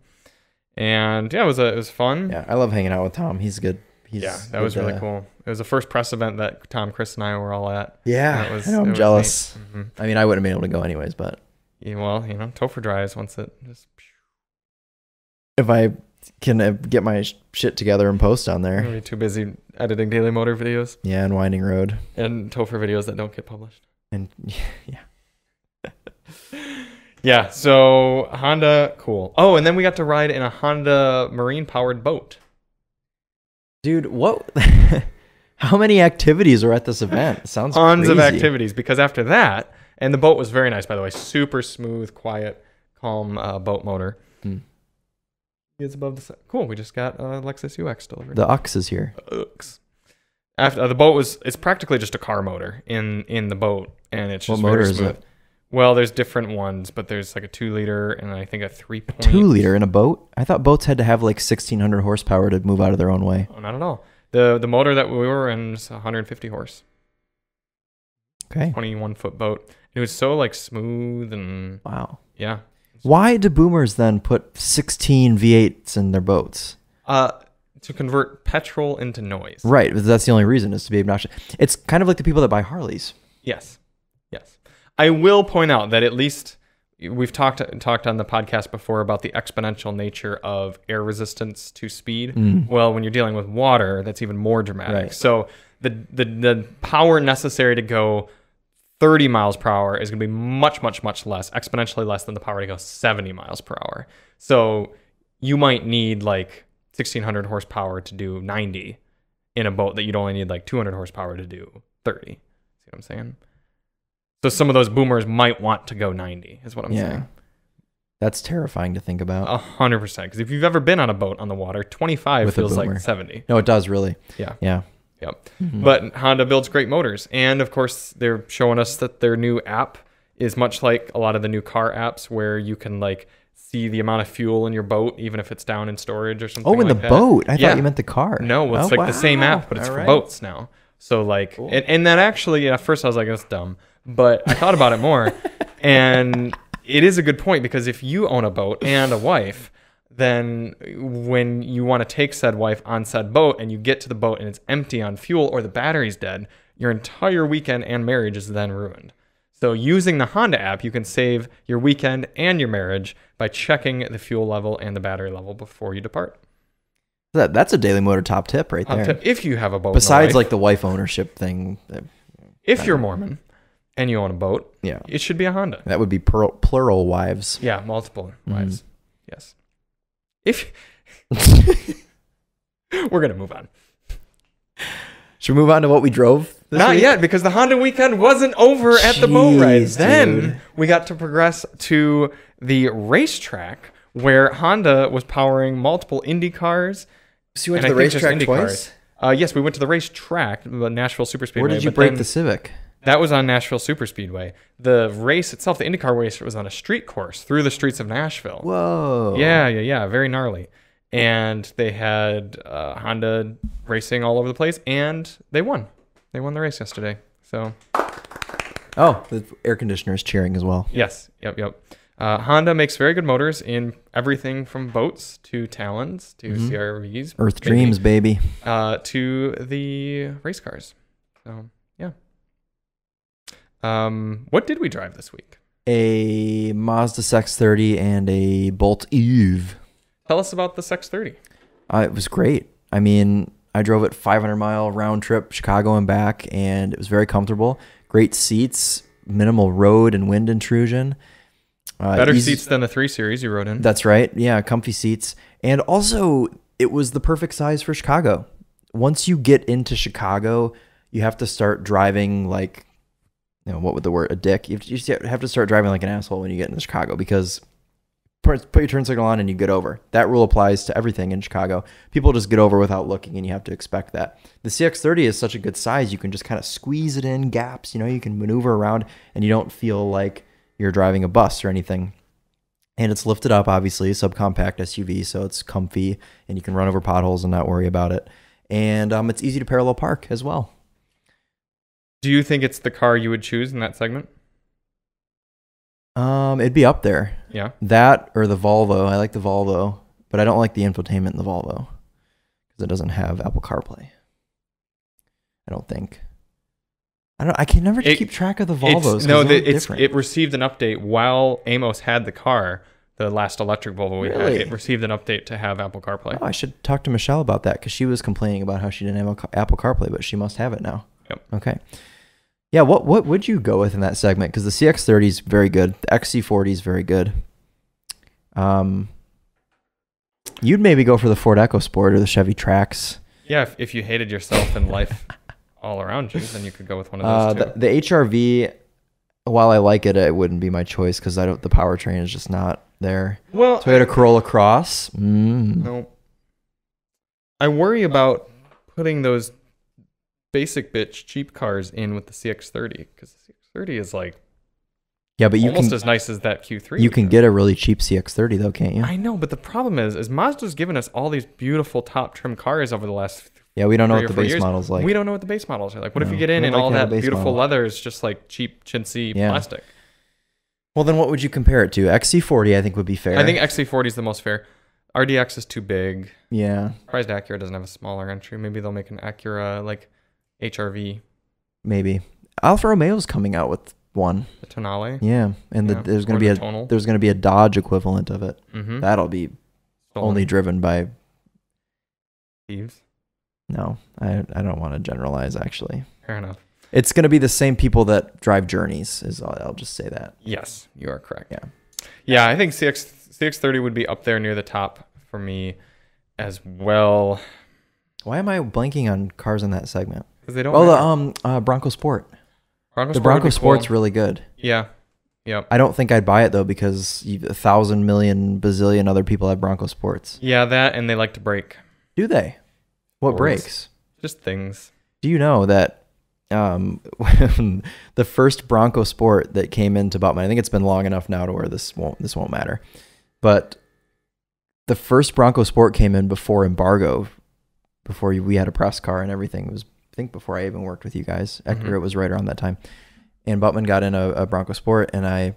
A: And yeah, it was a, it was fun.
B: Yeah, I love hanging out with Tom. He's good. He's
A: yeah, that was really
B: uh,
A: cool. It was the first press event that Tom, Chris, and I were all at.
B: Yeah,
A: was-
B: I know. I'm
A: was
B: jealous.
A: Mhm.
B: I mean, I wouldn't have been able to go anyways, but
A: Yeah, well, you know, Topher dries once it just.
B: if I can uh, get my shit together and post on
A: I'm
B: there,
A: be too busy editing Daily Motor videos
B: yeah, and Winding Road,
A: and Topher videos that don't get published.
B: and yeah,
A: Yeah, so Honda, cool. Oh, and then we got to ride in a Honda marine powered boat.
B: dude, what? How many activities are at this event? Sounds
A: Tons of activities because after that, and the boat was very nice, by the way, super smooth, quiet, calm uh, boat motor.
B: Hmm.
A: Is above the. Cool. We just got uh, Lexus UX delivered.
B: The Ux is here.
A: Ux. After uh, the boat was, it's practically just a car motor in in the boat, and it's just What
B: motor
A: very
B: is it?
A: Well, there's different ones, but there's like a two liter and I think a three point.
B: Two liter in a boat? I thought boats had to have like 1600 horsepower to move out of their own way.
A: Oh, not at all. The the motor that we were in was 150 horse,
B: Okay.
A: 21 foot boat. It was so like smooth and
B: Wow.
A: yeah.
B: Why do boomers then put 16 V8s in their boats?
A: Uh, to convert petrol into noise.
B: Right, that's the only reason is to be obnoxious. It's kind of like the people that buy Harleys.
A: Yes, yes. I will point out that at least we've talked talked on the podcast before about the exponential nature of air resistance to speed.
B: Mm.
A: Well, when you're dealing with water, that's even more dramatic.
B: Right.
A: So the, the the power necessary to go 30 miles per hour is going to be much, much, much less, exponentially less than the power to go 70 miles per hour. So you might need like 1600 horsepower to do 90 in a boat that you'd only need like 200 horsepower to do 30. See what I'm saying? So some of those boomers might want to go 90, is what I'm
B: yeah.
A: saying.
B: That's terrifying to think about.
A: A hundred percent. Because if you've ever been on a boat on the water, 25
B: With
A: feels like 70.
B: No, it does really.
A: Yeah.
B: Yeah.
A: Yep.
B: Mhm.
A: But Honda builds great motors. And of course, they're showing us that their new app is much like a lot of the new car apps where you can like see the amount of fuel in your boat, even if it's down in storage or something.
B: oh, in
A: like
B: the
A: that.
B: boat. I
A: Yeah.
B: thought you meant the car.
A: No, well, it's
B: Oh,
A: like the same app, but it's
B: All
A: for
B: right.
A: boats now. So like,
B: Cool.
A: and, and that actually, at first I was like, that's dumb, but I thought about it more, and it is a good point because if you own a boat and a wife, then when you want to take said wife on said boat and you get to the boat and it's empty on fuel or the battery's dead, your entire weekend and marriage is then ruined. So using the Honda app, you can save your weekend and your marriage by checking the fuel level and the battery level before you depart.
B: That, that's a Daily Motor top tip right there.
A: If you have a boat,
B: Besides like the wife ownership thing.
A: If you're Mormon and you own a boat,
B: Yeah.
A: it should be a Honda.
B: That would be plural, plural wives.
A: Yeah, multiple
B: Mhm.
A: wives. Yes. If we're gonna move on.
B: Should we move on to what we drove? this
A: Not
B: week?
A: yet, because the Honda weekend wasn't over at the boat ride. Then we got to progress to the racetrack where Honda was powering multiple Indy cars.
B: So you went
A: and
B: to the
A: I think just
B: racetrack twice?
A: Uh, yes, we went to the racetrack, the Nashville Super Speedway.
B: Where did you break
A: then-
B: the Civic?
A: That was on Nashville Super Speedway. The race itself, the IndyCar race, was on a street course through the streets of Nashville.
B: Whoa.
A: Yeah, yeah, yeah. Very gnarly. And they had uh, Honda racing all over the place, and they won. They won the race yesterday. So,
B: Oh, the air conditioner is cheering as well.
A: yes, yep, yep. Uh, Honda makes very good motors in everything from boats to Talons to
B: Mhm.
A: CRVs,
B: Earth
A: maybe,
B: Dreams, baby.
A: uh, to the race cars. So. Um, what did we drive this week?
B: A Mazda CX-30 and a Bolt Eve.
A: Tell us about the Sex30.
B: Uh, it was great. I mean, I drove it 500 mile round trip, Chicago and back, and it was very comfortable. Great seats, minimal road and wind intrusion. Uh,
A: Better
B: easy-
A: seats than the 3 Series you rode in.
B: That's right. Yeah, comfy seats. And also, it was the perfect size for Chicago. Once you get into Chicago, you have to start driving like, you know, what would the word? A dick. You have to, start driving like an asshole when you get into Chicago because put your turn signal on and you get over. That rule applies to everything in Chicago. People just get over without looking, and you have to expect that. The CX30 is such a good size; you can just kind of squeeze it in gaps. You know, you can maneuver around, and you don't feel like you're driving a bus or anything and it's lifted up obviously subcompact suv so it's comfy and you can run over potholes and not worry about it and um, it's easy to parallel park as well
A: Do you think it's the car you would choose in that segment?
B: um, it'd be up there
A: Yeah.
B: that or the volvo i like the volvo but i don't like the infotainment in the volvo because it doesn't have apple carplay i don't think i don't i can never
A: It-
B: keep track of the
A: It's- no, the, it's
B: different.
A: it received an update while Amos had the car. The last electric Volvo we
B: Really?
A: had, it received an update to have Apple CarPlay.
B: Oh, I should talk to Michelle about that because she was complaining about how she didn't have Apple CarPlay, but she must have it now.
A: Yep.
B: Okay. Yeah. What What would you go with in that segment? Because the CX30 is very good. The XC40 is very good. Um, you'd maybe go for the Ford EcoSport or the Chevy Trax.
A: Yeah, if, if you hated yourself and life all around you, then you could go with one of
B: Uh,
A: those two.
B: the, the HRV, while I like it, it wouldn't be my choice because I don't. The powertrain is just not there.
A: well,
B: Toyota Corolla Cross. Mm.
A: no. I worry about putting those basic bitch cheap cars in with the CX30 because the CX30 is like
B: Yeah, but you
A: almost
B: can
A: as nice as that Q3.
B: you can get a really cheap CX30 though, can't you?
A: I know, but the problem is, is Mazda's given us all these beautiful top trim cars over the last
B: Yeah, we don't know what the base
A: years.
B: model's like.
A: we don't know what the base models are like. What if you get in and
B: like
A: all that beautiful
B: model.
A: leather is just like cheap chintzy
B: Yeah.
A: plastic?
B: Well, then what would you compare it to? XC40, I think would be fair.
A: I think XC40 is the most fair. RDX is too big.
B: yeah,
A: Surprised Acura doesn't have a smaller entry. Maybe they'll make an Acura like HRV,
B: maybe. Alfa Romeo's coming out with one.
A: the Tonale.
B: Yeah, and the,
A: Yeah,
B: there's going to be
A: the
B: a
A: Tonale.
B: there's going to be a Dodge equivalent of it.
A: Mm-hmm.
B: That'll be only driven by
A: thieves.
B: no. I I don't want to generalize actually.
A: Fair enough.
B: It's going to be the same people that drive Journeys. Is all, I'll just say that.
A: Yes, you are correct.
B: Yeah.
A: Yeah, I think CX CX30 would be up there near the top for me as well
B: Why am I blanking on cars in that segment?
A: Because they don't.
B: Oh, the
A: matter.
B: um uh, Bronco Sport.
A: Bronco
B: The
A: Sport
B: Bronco Sport's
A: cool.
B: really good.
A: Yeah. Yep.
B: I don't think I'd buy it though because you, a thousand million bazillion other people have Bronco Sports.
A: Yeah, that and they like to break.
B: Do they? What breaks?
A: Just things.
B: Do you know that um, when the first Bronco Sport that came into Butman, I think it's been long enough now to where this won't this won't matter, but the first Bronco Sport came in before embargo, before we had a press car and everything. It was think before I even worked with you guys.
A: Mhm.
B: Or it was right around that time, and Butman got in a, a Bronco Sport, and I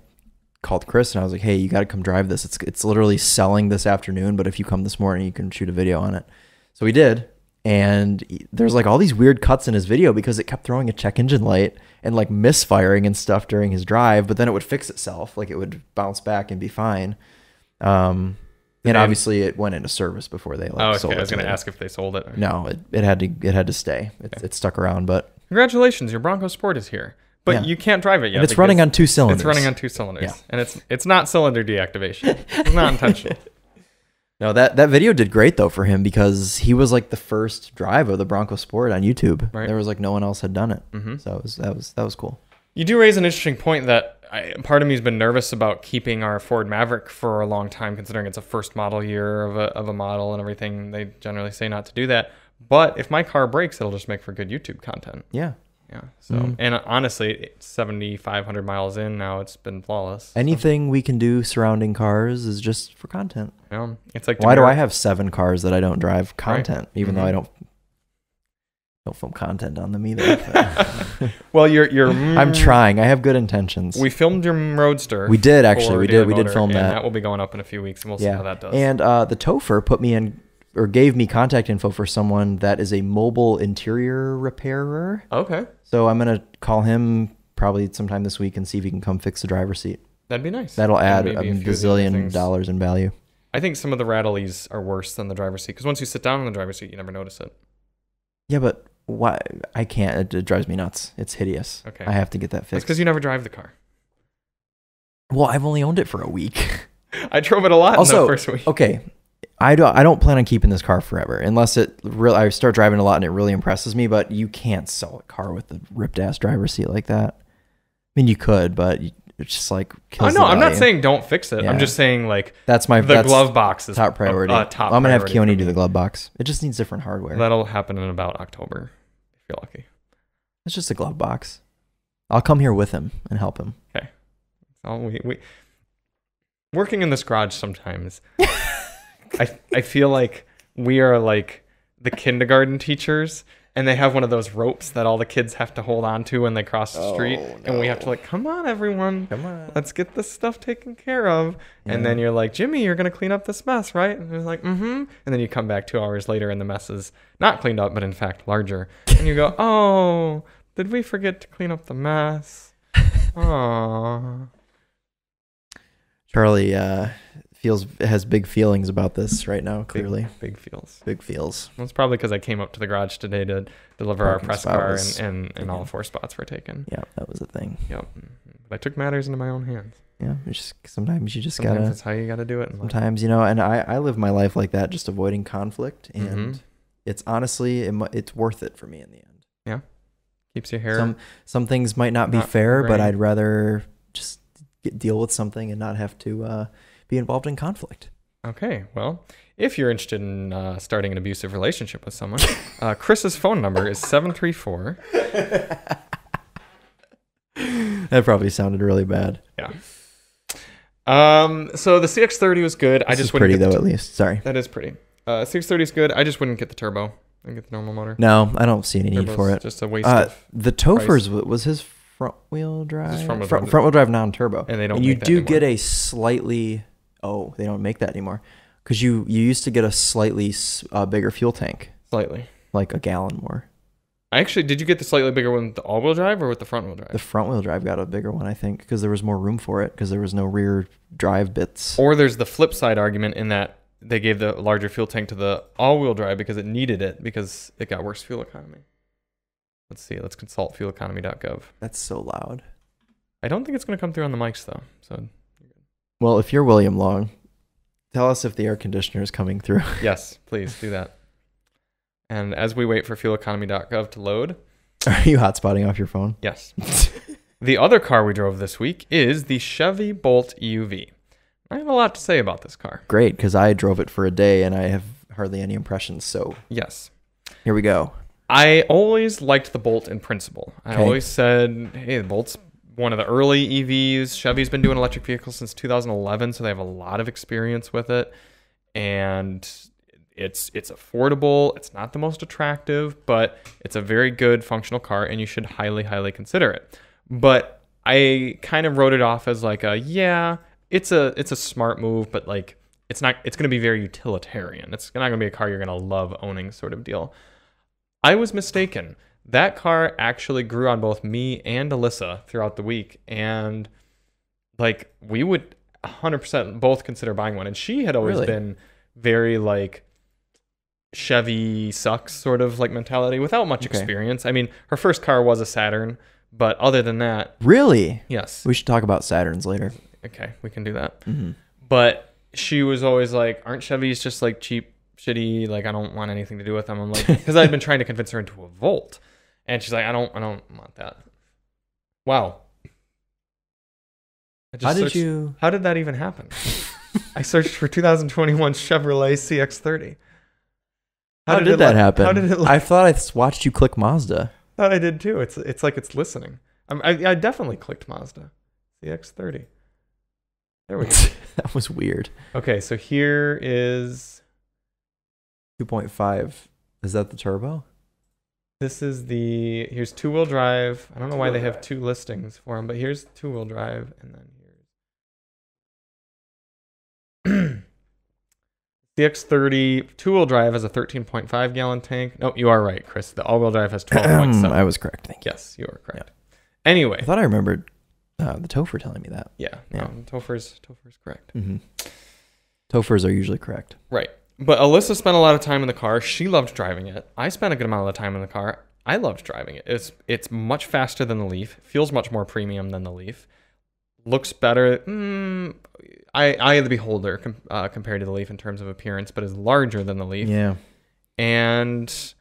B: called Chris and I was like, "Hey, you got to come drive this. It's it's literally selling this afternoon, but if you come this morning, you can shoot a video on it." So we did, and there's like all these weird cuts in his video because it kept throwing a check engine light and like misfiring and stuff during his drive, but then it would fix itself, like it would bounce back and be fine. Um,
A: Did
B: and obviously it went into service before they like
A: oh,
B: sold
A: okay. I was going to ask if they sold it.
B: No, it, it had to it had to stay. It,
A: Okay.
B: it stuck around, but
A: Congratulations, your Bronco Sport is here, but
B: Yeah.
A: you can't drive it yet.
B: and it's running on two cylinders.
A: It's running on two cylinders,
B: Yeah.
A: and it's it's not cylinder deactivation. It's not intentional.
B: No, that that video did great though for him because he was like the first drive of the Bronco Sport on YouTube.
A: Right.
B: There was like no one else had done it,
A: hmm
B: so it was that was that was cool.
A: You do raise an interesting point that I, part of me has been nervous about keeping our Ford Maverick for a long time, considering it's a first model year of a, of a model and everything. They generally say not to do that. But if my car breaks, it'll just make for good YouTube content.
B: Yeah,
A: Yeah. So,
B: Mhm.
A: and honestly, 7,500 miles in now, it's been flawless. So,
B: Anything we can do surrounding cars is just for content.
A: know, it's like
B: Why do I have seven cars that I don't drive content, even though
A: Mhm.
B: I don't don't film content on them either?
A: Well, you're you're.
B: I'm trying. I have good intentions.
A: We filmed your Roadster.
B: We did actually. We
A: Daily
B: did. We did film
A: and
B: that.
A: that will be going up in a few weeks, and we'll see how that does.
B: And uh, the Topher put me in or gave me contact info for someone that is a mobile interior repairer.
A: okay,
B: So I'm gonna call him probably sometime this week and see if he can come fix the driver's seat.
A: that'd be nice.
B: That'll add
A: maybe
B: a
A: few of the other
B: gazillion
A: things.
B: dollars in value.
A: I think some of the rattlies are worse than the driver's seat because once you sit down in the driver's seat, you never notice it.
B: Yeah, but why? I can't. It, it drives me nuts. It's hideous.
A: Okay.
B: I have to get that
A: It's
B: fixed.
A: because you never drive the car.
B: well, I've only owned it for a week.
A: I drove it a lot in
B: Also,
A: the first week.
B: okay. I don't. I don't plan on keeping this car forever unless it really. I start driving a lot and it really impresses me. But you can't sell a car with a ripped ass driver's seat like that. I mean, you could, but just like.
A: Oh
B: Kills
A: no,
B: the
A: I'm not saying don't fix it.
B: Yeah.
A: I'm just saying like
B: that's my
A: the
B: that's
A: glove box is
B: top priority.
A: A, a top
B: I'm gonna have Keone do the glove box. It just needs different hardware.
A: That'll happen in about October, if you're lucky.
B: It's just a glove box. I'll come here with him and help him. Okay.
A: So we, we working in this garage sometimes. I I feel like we are like the kindergarten teachers, and they have one of those ropes that all the kids have to hold on to when they cross the street,
B: Oh,
A: and we have to like, come on, everyone.
B: Come on.
A: Let's get this stuff taken care of. And then you're like, Jimmy, you're gonna clean up this mess, right? And they're like, mm-hmm. And then you come back two hours later and the mess is not cleaned up, but in fact larger. And you go, Oh, did we forget to clean up the mess? Oh.
B: Charlie uh, feels has big feelings about this right now. Clearly,
A: Big feels.
B: big feels.
A: Well, it's probably because I came up to the garage today to deliver our press car and, and, and all four spots were taken.
B: Yeah, that was a thing.
A: Yep. But I took matters into my own hands.
B: Yeah, it's just sometimes you just
A: Sometimes
B: gotta.
A: that's how you gotta do it.
B: Sometimes you know, and I I live my life like that, just avoiding conflict, and
A: Mhm.
B: it's honestly it, it's worth it for me in the end.
A: Yeah, keeps your hair.
B: Some some things might not be
A: Not
B: fair, but. I'd rather just get, deal with something and not have to uh, be involved in conflict.
A: Okay, well, if you're interested in uh, starting an abusive relationship with someone, uh, Chris's phone number is 734.
B: That probably sounded really bad. Yeah.
A: Um, so the CX30 was good. I just
B: is
A: wouldn't
B: pretty though, at least. Sorry.
A: That is pretty. Uh, CX30 is good. I just wouldn't get the turbo. I get the normal motor.
B: No, I don't see any need for it.
A: Just a waste
B: Uh, the Topher's wa- was his front wheel drive.
A: front wheel
B: front,
A: drive.
B: front wheel drive non-turbo.
A: And they don't
B: And you do
A: anymore.
B: get a slightly. Oh, they don't make that anymore. Because you you used to get a slightly uh, bigger fuel tank,
A: Slightly.
B: like a gallon more.
A: I actually did. You get the slightly bigger one with the all-wheel drive or with the front-wheel drive?
B: The front wheel drive got a bigger one, I think, because there was more room for it because there was no rear drive bits.
A: Or there's the flip side argument in that they gave the larger fuel tank to the all-wheel drive because it needed it because it got worse fuel economy. Let's see. Let's consult fueleconomy.gov.
B: That's so loud.
A: I don't think it's going to come through on the mics though. So
B: Well, if you're William Long, tell us if the air conditioner is coming through.
A: yes, please do that. And as we wait for fueleconomy.gov to load,
B: Are you hotspotting off your phone?
A: yes. the other car we drove this week is the Chevy Bolt EUV. I have a lot to say about this car.
B: Great, because I drove it for a day and I have hardly any impressions. So
A: Yes.
B: here we go.
A: I always liked the Bolt in principle. I
B: Okay.
A: always said, hey, the Bolt's one of the early EVs. Chevy's been doing electric vehicles since 2011, so they have a lot of experience with it. And it's it's affordable. It's not the most attractive, but it's a very good functional car, and you should highly, highly consider it. But I kind of wrote it off as like a yeah, it's a it's a smart move, but like it's not it's going to be very utilitarian. It's not going to be a car you're going to love owning sort of deal. I was mistaken. That car actually grew on both me and Alissa throughout the week. And like we would 100% both consider buying one. And she had always
B: Really?
A: been very like Chevy sucks sort of like mentality without much
B: Okay.
A: experience. I mean, her first car was a Saturn, but other than that,
B: Really?
A: yes.
B: We should talk about Saturns later.
A: Okay, we can do that.
B: hmm
A: But she was always like, "Aren't Chevys just like cheap, shitty? Like I don't want anything to do with them." I'm like, because I've been trying to convince her into a Volt, and she's like, "I don't, I don't want that." Wow. I
B: How did
A: searched-
B: you?
A: How did that even happen? I searched for 2021 Chevrolet CX30.
B: How, did,
A: it
B: that
A: li-
B: happen?
A: How did it? li-
B: I thought I watched you click Mazda.
A: thought I did too. It's it's like it's listening. I'm, I I definitely clicked Mazda CX30. There we go.
B: that was weird.
A: okay, so here is
B: 2.5. Is that the turbo?
A: This is the here's two wheel drive. I don't know why they have two listings for them, but here's two wheel drive, and then here's CX30 two wheel drive has a 13.5 gallon tank. No, you are right, Chris. The all wheel drive has 12.7.
B: I was correct. Thank you.
A: yes, you are correct. Anyway,
B: I thought I remembered uh, the Topher telling me that.
A: yeah,
B: Yeah.
A: no, Topher's Topher's correct.
B: Mm-hmm. Tophers are usually correct.
A: Right. But Alissa spent a lot of time in the car. She loved driving it. I spent a good amount of the time in the car. I loved driving it. It's it's much faster than the Leaf. Feels much more premium than the Leaf. Looks better. Mm, I I the beholder com- uh, compared to the Leaf in terms of appearance, but is larger than the Leaf
B: Yeah.
A: and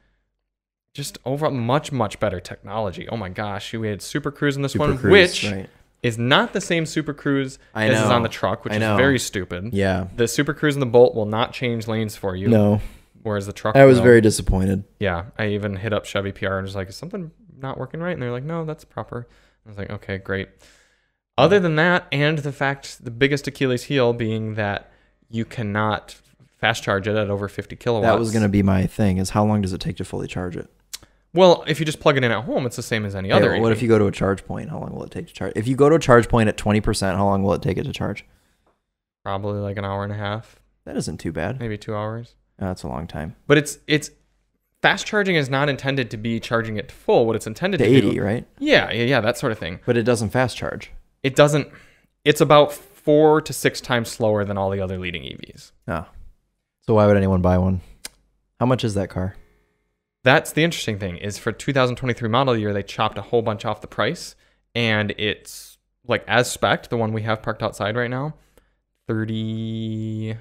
A: just overall much much better technology. Oh my gosh, we had Super Cruise in this
B: Super
A: one,
B: Cruise,
A: which
B: right.
A: Is not the same Super Cruise
B: I
A: as is on the truck, which
B: I
A: is
B: know.
A: very stupid.
B: Yeah.
A: The Super Cruise and the Bolt will not change lanes for you.
B: No,
A: Whereas the truck,
B: I was
A: will.
B: very disappointed.
A: yeah. I even hit up Chevy PR and was like, "Is something not working right?" And they're like, "No, that's proper." I was like, "Okay, great." Other than that, and the fact, the biggest Achilles heel being that you cannot fast charge it at over 50 kilowatts.
B: That was going to be my thing. Is how long does it take to fully charge it?
A: Well, if you just plug it in at home, it's the same as any other.
B: Well, what if you go to a charge point? How long will it take to charge? If you go to a charge point at twenty percent, how long will it take it to charge?
A: Probably like an hour and a half,
B: That isn't too bad.
A: maybe two hours.
B: Oh, that's a long time.
A: But it's it's fast charging is not intended to be charging it full. What it's intended
B: To
A: to
B: eighty,
A: do,
B: right?
A: yeah, yeah, yeah, that sort of thing.
B: But it doesn't fast charge.
A: It doesn't. It's about four to six times slower than all the other leading EVs.
B: Oh. Ah. So why would anyone buy one? How much is that car?
A: That's the interesting thing is for 2023 model year they chopped a whole bunch off the price, and it's like as spec the one we have parked outside right now, thirty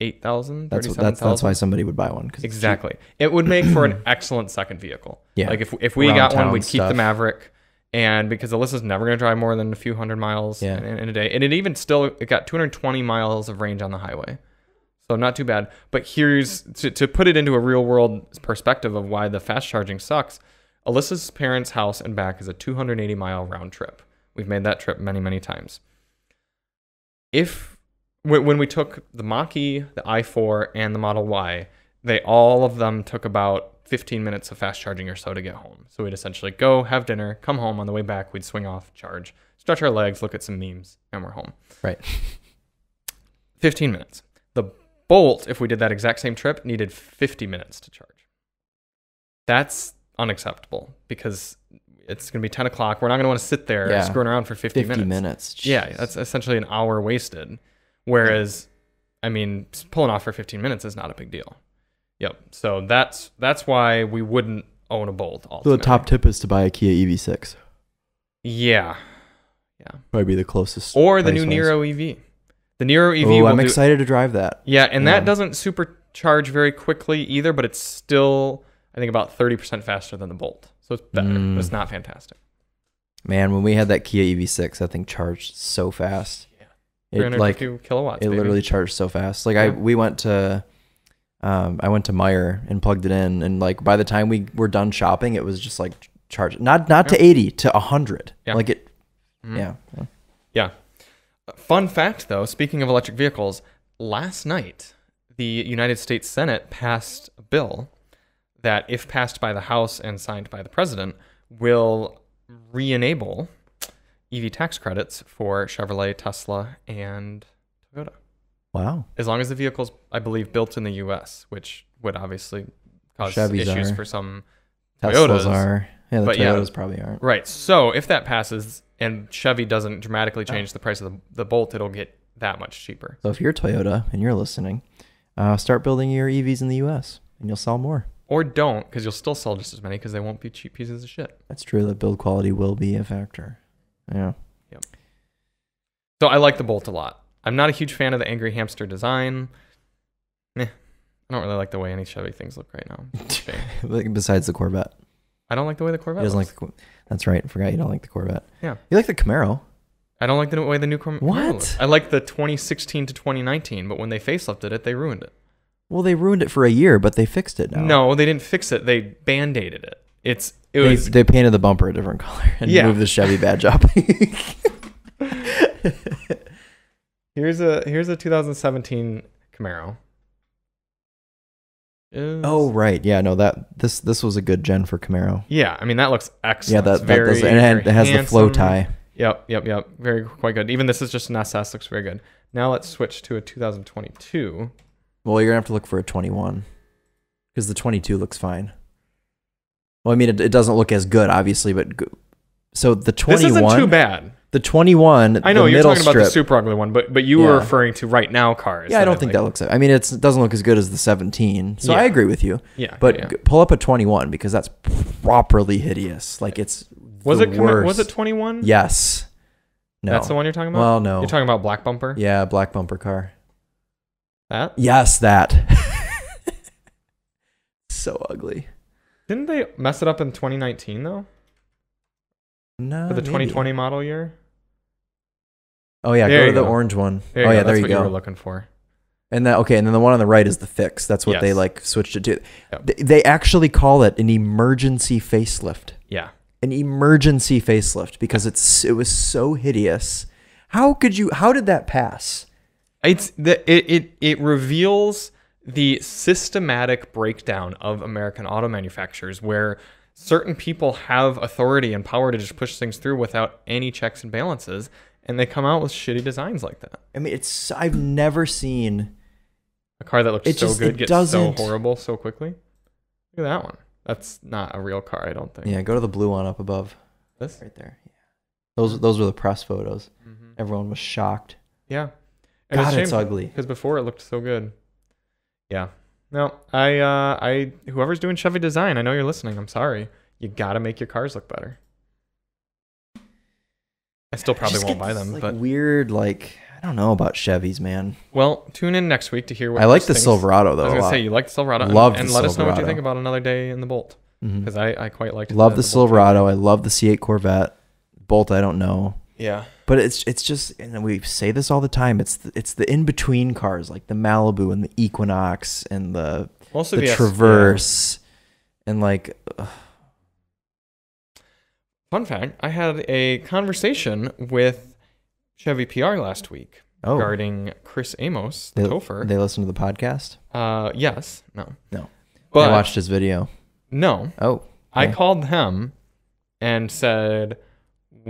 A: eight thousand,
B: That's
A: thirty
B: what,
A: seven
B: that's that's why somebody would buy one.
A: Exactly. It would make for an excellent second vehicle.
B: Yeah.
A: Like if if we
B: Around
A: got one, we'd keep the. Maverick, and because Alissa's never going to drive more than a few hundred miles
B: Yeah.
A: in, in a day, and it even still it got 220 miles of range on the highway, so not too bad. But here's to to put it into a real world perspective of why the fast charging sucks. Alissa's parents' house and back is a 280 mile round trip. We've made that trip many many times. If when we took the Mach-E, the i4, and the Model Y, they all of them took about 15 minutes of fast charging or so to get home. So we'd essentially go, have dinner, come home. On the way back, we'd swing off, charge, stretch our legs, look at some memes, and we're home.
B: Right.
A: 15 minutes. Bolt, if we did that exact same trip, needed 50 minutes to charge. That's unacceptable because it's going to be 10 o'clock. We're not going to want to sit there
B: Yeah.
A: screwing around for 50,
B: 50
A: minutes.
B: minutes.
A: Yeah, that's essentially an hour wasted. Whereas, I mean, pulling off for 15 minutes is not a big deal. Yep. So that's that's why we wouldn't own a Bolt.
B: So the top tip is to buy a Kia EV6.
A: Yeah. Yeah.
B: Probably be the closest.
A: Or the new. Niro EV. The Niro EV.
B: Oh, I'm
A: do-
B: excited to drive that.
A: Yeah, and
B: Yeah.
A: that doesn't supercharge very quickly either, but it's still I think about 30% faster than the Bolt. So it's better.
B: Mm.
A: But it's not fantastic.
B: Man, when we had that Kia EV6, that thing charged so fast.
A: Yeah.
B: It like
A: 350 kilowatts.
B: it
A: baby.
B: literally charged so fast. Like I we went to um I went to Meijer and plugged it in and like by the time we were done shopping it was just like charged not not to 80 to 100.
A: Yeah.
B: Like it
A: Mhm.
B: yeah.
A: Yeah. Fun fact though, speaking of electric vehicles, last night the United States Senate passed a bill that, if passed by the House and signed by the president, will re enable EV tax credits for Chevrolet, Tesla, and Toyota.
B: Wow.
A: As long as the vehicle's, I believe, built in the US, which would obviously cause
B: Chevys
A: issues
B: are.
A: for some.
B: Teslas
A: Toyotas.
B: are yeah, the
A: But yeah.
B: Toyotas probably aren't.
A: Right. So if that passes and Chevy doesn't dramatically change the price of the, the Bolt, it'll get that much cheaper.
B: So if you're Toyota and you're listening, uh, start building your EVs in the US and you'll sell more.
A: Or don't, because you'll still sell just as many because they won't be cheap pieces of shit.
B: That's true that build quality will be a factor. Yeah. Yep.
A: So I like the Bolt a lot. I'm not a huge fan of the angry hamster design. Eh, I don't really like the way any Chevy things look right now.
B: Besides the Corvette.
A: I don't like the way the
B: He
A: Corvette.
B: doesn't like the Cor- That's right. I forgot you don't like the Corvette.
A: Yeah.
B: You like the Camaro.
A: I don't like the way the new Corvette.
B: What?
A: looks. I like the 2016 to 2019, but when they facelifted it, they ruined it.
B: Well, they ruined it for a year, but they fixed it now.
A: No, they didn't fix it. They band-aided it. it's it
B: They,
A: was
B: they painted the bumper a different color and
A: Yeah.
B: moved the Chevy badge up.
A: here's a here's a 2017 Camaro. Oh, is-
B: oh right, yeah, no that this this was a good gen for Camaro.
A: yeah, I mean that looks
B: Yeah,
A: excellent.
B: that, that
A: very,
B: does, and it, it has the flow tie.
A: Yep, yep, yep. Very quite good. Even this is just an SS. Looks very good. Now let's switch to a 2022.
B: Well, you're gonna have to look for a 21 because the 22 looks fine. Well, I mean, it, it doesn't look as good, obviously, but so the
A: This isn't too bad.
B: The 21,
A: I know you're talking about the super ugly one, but but you were referring to right now cars.
B: yeah, I don't
A: I
B: think
A: like.
B: that looks. I mean, it's, it doesn't look as good as the 17, so
A: Yeah.
B: I agree with you.
A: Yeah,
B: But
A: yeah.
B: pull up a 21 because that's properly hideous. Like it's
A: was it Cam- was it 21?
B: Yes. No.
A: that's the one you're talking about.
B: Well, no.
A: You're talking about black bumper.
B: yeah, black bumper car.
A: That
B: Yes, that. so ugly.
A: didn't they mess it up in 2019 though?
B: No.
A: For the
B: Uh, maybe.
A: 2020 model year.
B: Oh yeah,
A: There
B: go to the
A: go.
B: orange one.
A: There
B: oh
A: go.
B: yeah,
A: That's
B: there you
A: what you were
B: go.
A: looking for.
B: And then okay, and then the one on the right is the fix. That's what they like switched it to.
A: Yep.
B: Th- They actually call it an emergency facelift.
A: Yeah.
B: An emergency facelift because it's it was so hideous. How could you how did that pass?
A: It's the it it it reveals the systematic breakdown of American auto manufacturers where certain people have authority and power to just push things through without any checks and balances and they come out with shitty designs like that.
B: I mean, it's I've never seen
A: A car that looks
B: It
A: so
B: just-
A: good
B: it
A: gets so
B: doesn't-
A: horrible so quickly. Look at that one. That's not a real car, I don't think.
B: Yeah, go to the blue one up above.
A: This?
B: Right there. Yeah. Those those were the press photos.
A: Mhm.
B: Everyone was shocked.
A: Yeah. And
B: God,
A: a
B: it's ugly.
A: because before it looked so good. Yeah. No, I uh I whoever's doing Chevy design, I know you're listening. I'm sorry. You got to make your cars look better. I still probably
B: just
A: won't buy
B: this,
A: them,
B: like,
A: but
B: weird like I don't know about Chevys, man.
A: well, tune in next week to hear what
B: I like the
A: thinks.
B: Silverado though.
A: I
B: was
A: gonna say you like the Silverado, and-
B: Love
A: and,
B: the
A: let us know what you think about another day in the Bolt because I, I quite liked
B: Love
A: the,
B: the,
A: the.
B: Silverado. I love the C8 Corvette. Bolt, I don't know.
A: Yeah,
B: But it's it's just and we say this all the time. It's the, it's the in between cars like the Malibu and the Equinox and the the
A: of the S-
B: Traverse and like ugh.
A: Fun fact: I had a conversation with Chevy PR last week
B: oh
A: regarding Chris Amos, the
B: they,
A: Topher.
B: they listen to the podcast.
A: Uh, yes, no,
B: No.
A: But
B: I watched his video.
A: no,
B: Oh,
A: I called him and said,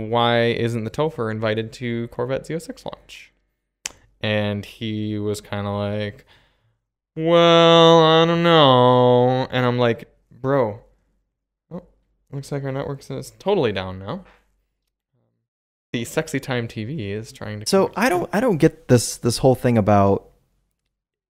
A: "Why isn't the Topher invited to Corvette Z06 launch?" And he was kind of like, "Well, I don't know." And I'm like, "Bro, oh, looks like our network is totally down now." The Sexy Time TV is trying to.
B: So. I don't I don't get this this whole thing about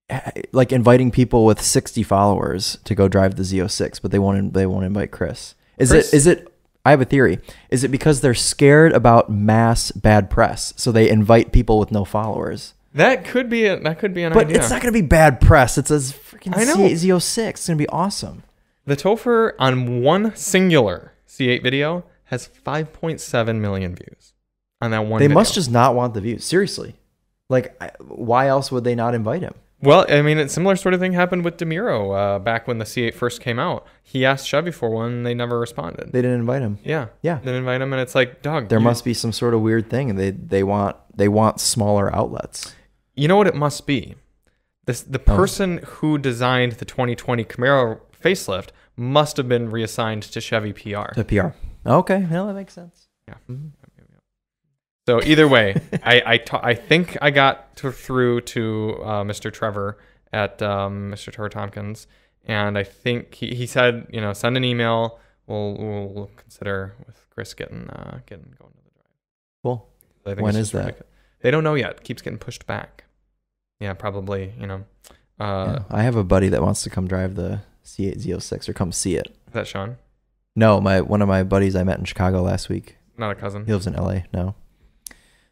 B: eh, like inviting people with 60 followers to go drive the Z06, but they won't they won't invite Chris. Is
A: Chris-
B: it is it I have a theory. Is it because they're scared about mass bad press, so they invite people with no followers?
A: That could be a, that could be an
B: But
A: idea.
B: it's not going to be bad press. It's a freaking
A: I know.
B: C8 Z06. It's going to be awesome.
A: The Topher on one singular C8 video has 5.7 million views on that one.
B: They
A: video.
B: must just not want the views. Seriously. Like why else would they not invite him?
A: Well, I mean, a similar sort of thing happened with DeMuro uh, back when the C8 first came out. He asked Chevy for one, and they never responded.
B: They didn't invite him.
A: yeah,
B: Yeah.
A: They didn't invite him, and it's like, dog.
B: There
A: you,
B: must be some sort of weird thing and they they want they want smaller outlets.
A: You know what it must be? This the
B: Oh.
A: person who designed the 2020 Camaro facelift must have been reassigned to Chevy PR.
B: To PR. Okay, well that makes sense.
A: Yeah.
B: Mhm.
A: So either way, I I, ta- I think I got to, through to uh, Mr. Trevor at um, Mr. Trevor Tompkins, and I think he, he said you know send an email. We'll we'll, consider with Chris getting uh, getting going to the drive.
B: Cool.
A: I think
B: When is that?
A: ridiculous. They don't know yet. It Keeps getting pushed back. Yeah, probably. You know, uh,
B: yeah. I have a buddy that wants to come drive the C8 Z06 or come see it.
A: is that Sean?
B: No, my one of my buddies I met in Chicago last week.
A: Not a cousin.
B: He lives in LA now.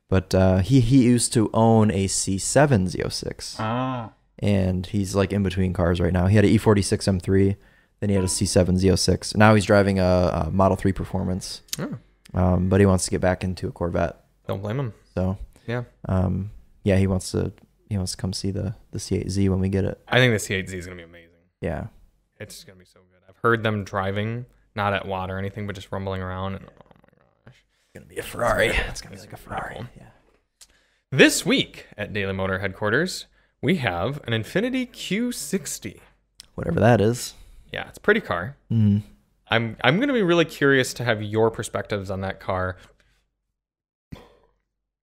B: But uh, he he used to own a C7 Z06.
A: Ah.
B: and he's like in between cars right now. He had an E E46 M3, then he had a C7 Z06. Now he's driving a, a Model 3 Performance,
A: Oh,
B: um, but he wants to get back into a Corvette.
A: don't blame him.
B: So
A: Yeah.
B: um, yeah, he wants to he wants to come see the the C8Z when we get it.
A: I think the C8Z is gonna be amazing.
B: Yeah,
A: It's just gonna be so good. I've heard them driving not at watt or anything, but just rumbling around. And, oh my gosh.
B: It's gonna be a Ferrari. It's gonna be like a Ferrari. Yeah.
A: This week at Daily Motor headquarters, we have an Infiniti Q60.
B: Whatever that is.
A: Yeah, it's a pretty car.
B: Mm.
A: I'm I'm going to be really curious to have your perspectives on that car.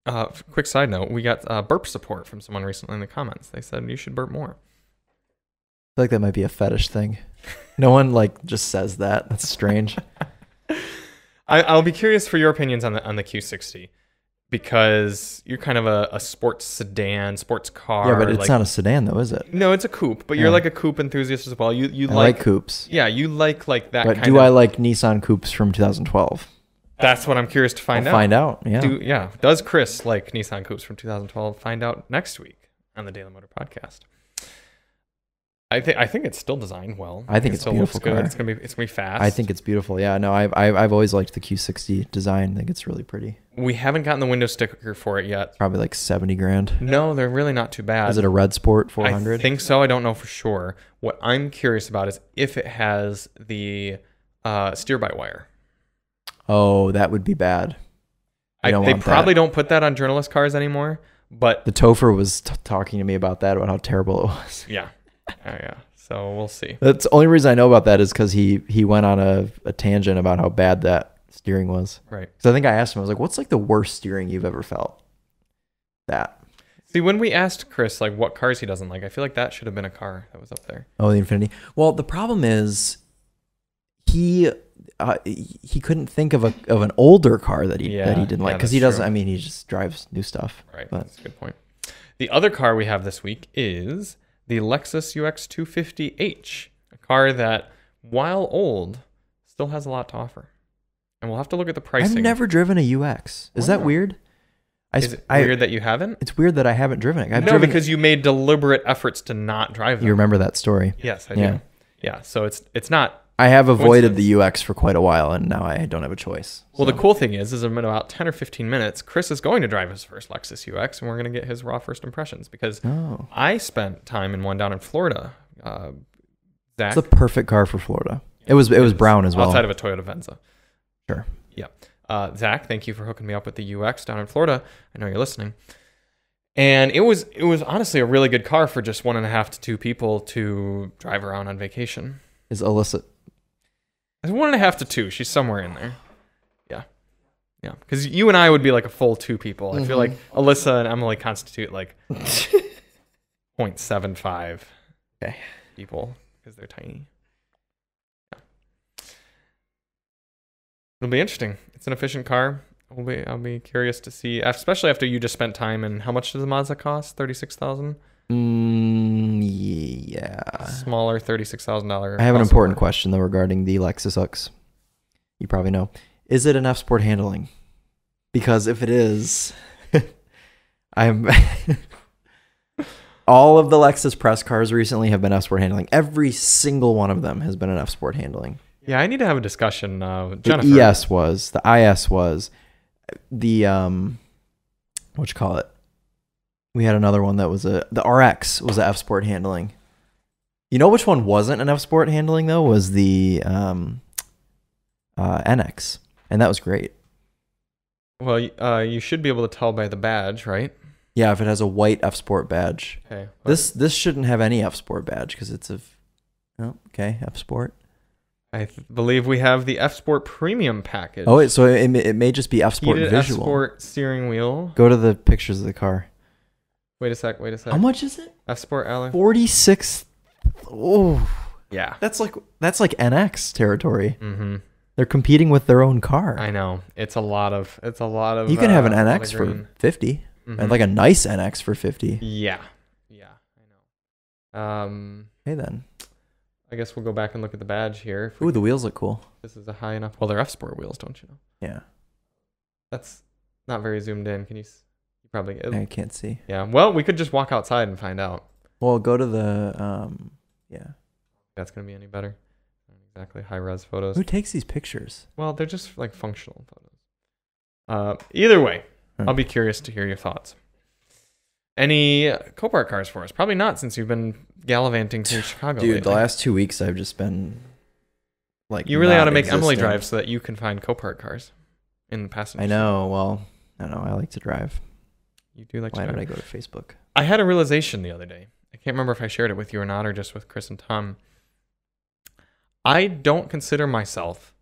A: Uh, quick side note: we got uh, burp support from someone recently in the comments. They said you should burp more.
B: I feel like that might be a fetish thing. No one like just says that. That's strange.
A: I, I'll be curious for your opinions on the on the Q60 because you're kind of a, a sports sedan, sports car.
B: yeah, but it's
A: like-
B: not a sedan though, is it?
A: No, it's a coupe, but you're like a coupe enthusiast as well. You you
B: I
A: like,
B: like coupes.
A: yeah, you like like that.
B: But do
A: of,
B: I like Nissan coupes from 2012?
A: That's what I'm curious to find
B: I'll
A: out.
B: Find out. Yeah.
A: Do yeah, does Chris like Nissan coupes from 2012? Find out next week on the Daily Motor Podcast. I think I think it's still designed well.
B: I think
A: it
B: it's a
A: still looks
B: beautiful
A: good. It's gonna be it's gonna be fast.
B: I think it's beautiful. Yeah. No, I've I've, I've always liked the Q60 design. I think it's really pretty.
A: we haven't gotten the window sticker for it yet.
B: Probably like 70 grand.
A: No, they're really not too bad.
B: Is it a red sport
A: four
B: hundred?
A: I think so. I don't know for sure. What I'm curious about is if it has the uh, steer by wire.
B: oh, that would be bad.
A: I,
B: don't
A: they probably
B: that.
A: don't put that on journalist cars anymore. But
B: The Topher was t- talking to me about that, about how terrible it was.
A: yeah, yeah. So we'll see.
B: That's the only reason I know about that is because he he went on a, a tangent about how bad that steering was.
A: Right.
B: So I think I asked him, I was like, "What's like the worst steering you've ever felt?" That.
A: See, when we asked Chris like what cars he doesn't like, I feel like that should have been a car that was up there.
B: Oh, the Infiniti. Well, the problem is he uh, he couldn't think of a of an older car that he that he didn't like because he doesn't.
A: true.
B: I mean, he just drives new stuff.
A: Right.
B: But-
A: That's a good point. The other car we have this week is the Lexus UX 250H, a car that, while old, still has a lot to offer. And we'll have to look at the pricing.
B: I've never driven a UX. Is that weird? I,
A: Is it
B: I-
A: weird that you haven't?
B: It's weird that I haven't driven it. I've
A: no,
B: driven.
A: because you made deliberate efforts to not drive them.
B: you remember that story?
A: Yes, I
B: Yeah.
A: do. Yeah. So it's it's not.
B: I have avoided the UX for quite a while, and now I don't have a choice.
A: Well, the cool thing is, is in about ten or fifteen minutes, Chris is going to drive his first Lexus UX, and we're going to get his raw first impressions because
B: Oh,
A: I spent time in one down in Florida. Uh, Zach,
B: it's the perfect car for Florida. It was it was brown as well.
A: outside of a Toyota Venza.
B: Sure.
A: Yeah. Uh, Zach, thank you for hooking me up with the UX down in Florida. I know you're listening. And it was it was honestly a really good car for just one and a half to two people to drive around on vacation.
B: Is Alissa?
A: It's one and a half to two. She's somewhere in there. Yeah. Yeah. Because you and I would be like a full two people. I feel like
B: Mm-hmm.
A: Alissa and Emily constitute like 0.75
B: Okay.
A: people because they're tiny. Yeah. It'll be interesting. It's an efficient car. I'll be, I'll be curious to see, especially after you just spent time in how much does the Mazda cost? 36000
B: Mm, yeah.
A: Smaller $36,000.
B: I have an important question though regarding the Lexus UX. You probably know. Is it an F Sport handling? Because if it is, I'm. All of the Lexus press cars recently have been F Sport handling. Every single one of them has been an F Sport handling.
A: Yeah, I need to have a discussion. Uh, with
B: The
A: Jennifer.
B: ES was, the IS was, the um, what you call it? We had another one that was a the RX was a F Sport handling. You know which one wasn't an F Sport handling though was the um, uh, NX, and that was great.
A: Well, uh, you should be able to tell by the badge, right?
B: Yeah, if it has a white F Sport badge.
A: Okay.
B: This this shouldn't have any F Sport badge because it's a. Oh, okay, F Sport.
A: I believe we have the F Sport Premium package.
B: Oh wait, so it, may- it may just be F Sport
A: Heated F
B: visual.
A: Sport steering wheel.
B: Go to the pictures of the car.
A: Wait a sec. Wait a sec.
B: How much is it?
A: F Sport Alloy.
B: Forty six. Oh,
A: Yeah.
B: that's like that's like NX territory.
A: Mm-hmm.
B: They're competing with their own car.
A: I know. It's a lot of. It's a lot of.
B: you can have
A: uh,
B: an
A: a lot of
B: NX for
A: green.
B: 50
A: Mhm.
B: and like a nice NX for 50.
A: Yeah. Yeah. I know. Um.
B: Hey then.
A: I guess we'll go back and look at the badge here.
B: Ooh, the wheels look cool.
A: this is a high enough. Well, they're F Sport wheels, don't you know?
B: Yeah.
A: That's not very zoomed in. Can you? You probably. it-
B: I can't see.
A: yeah. Well, we could just walk outside and find out.
B: Well, go to the um yeah.
A: That's gonna be any better. Exactly. High res photos.
B: Who takes these pictures?
A: Well, they're just like functional photos. Uh, either way,
B: Hmm.
A: I'll be curious to hear your thoughts. Any Copart cars for us? Probably not, since you've been gallivanting through Chicago.
B: Dude, the last 2 weeks I've just been like
A: You really ought to make Emily drive so that you can find Copart cars in the passenger.
B: I know. Well, I don't know. I like to drive.
A: You do like to
B: Why
A: drive.
B: did I go to Facebook?
A: I had a realization the other day. I can't remember if I shared it with you or not, or just with Chris and Tom. I don't consider myself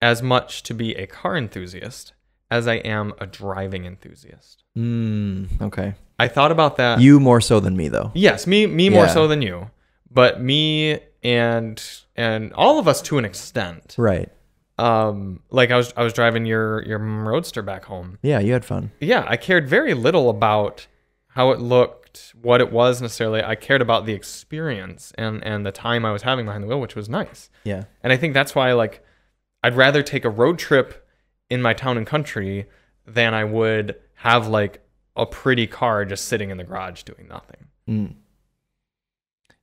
A: as much to be a car enthusiast as I am a driving enthusiast.
B: Mm, okay.
A: I thought about that.
B: You more so than me, though.
A: yes, me me more so than you, but me and and all of us to an extent.
B: Right.
A: Um, like I was I was driving your your roadster back home.
B: Yeah, you had fun.
A: yeah, I cared very little about how it looked, what it was necessarily. I cared about the experience and and the time I was having behind the wheel, which was nice.
B: Yeah.
A: And I think that's why like I'd rather take a road trip in my town and country than I would have like a pretty car just sitting in the garage doing nothing.
B: Mm.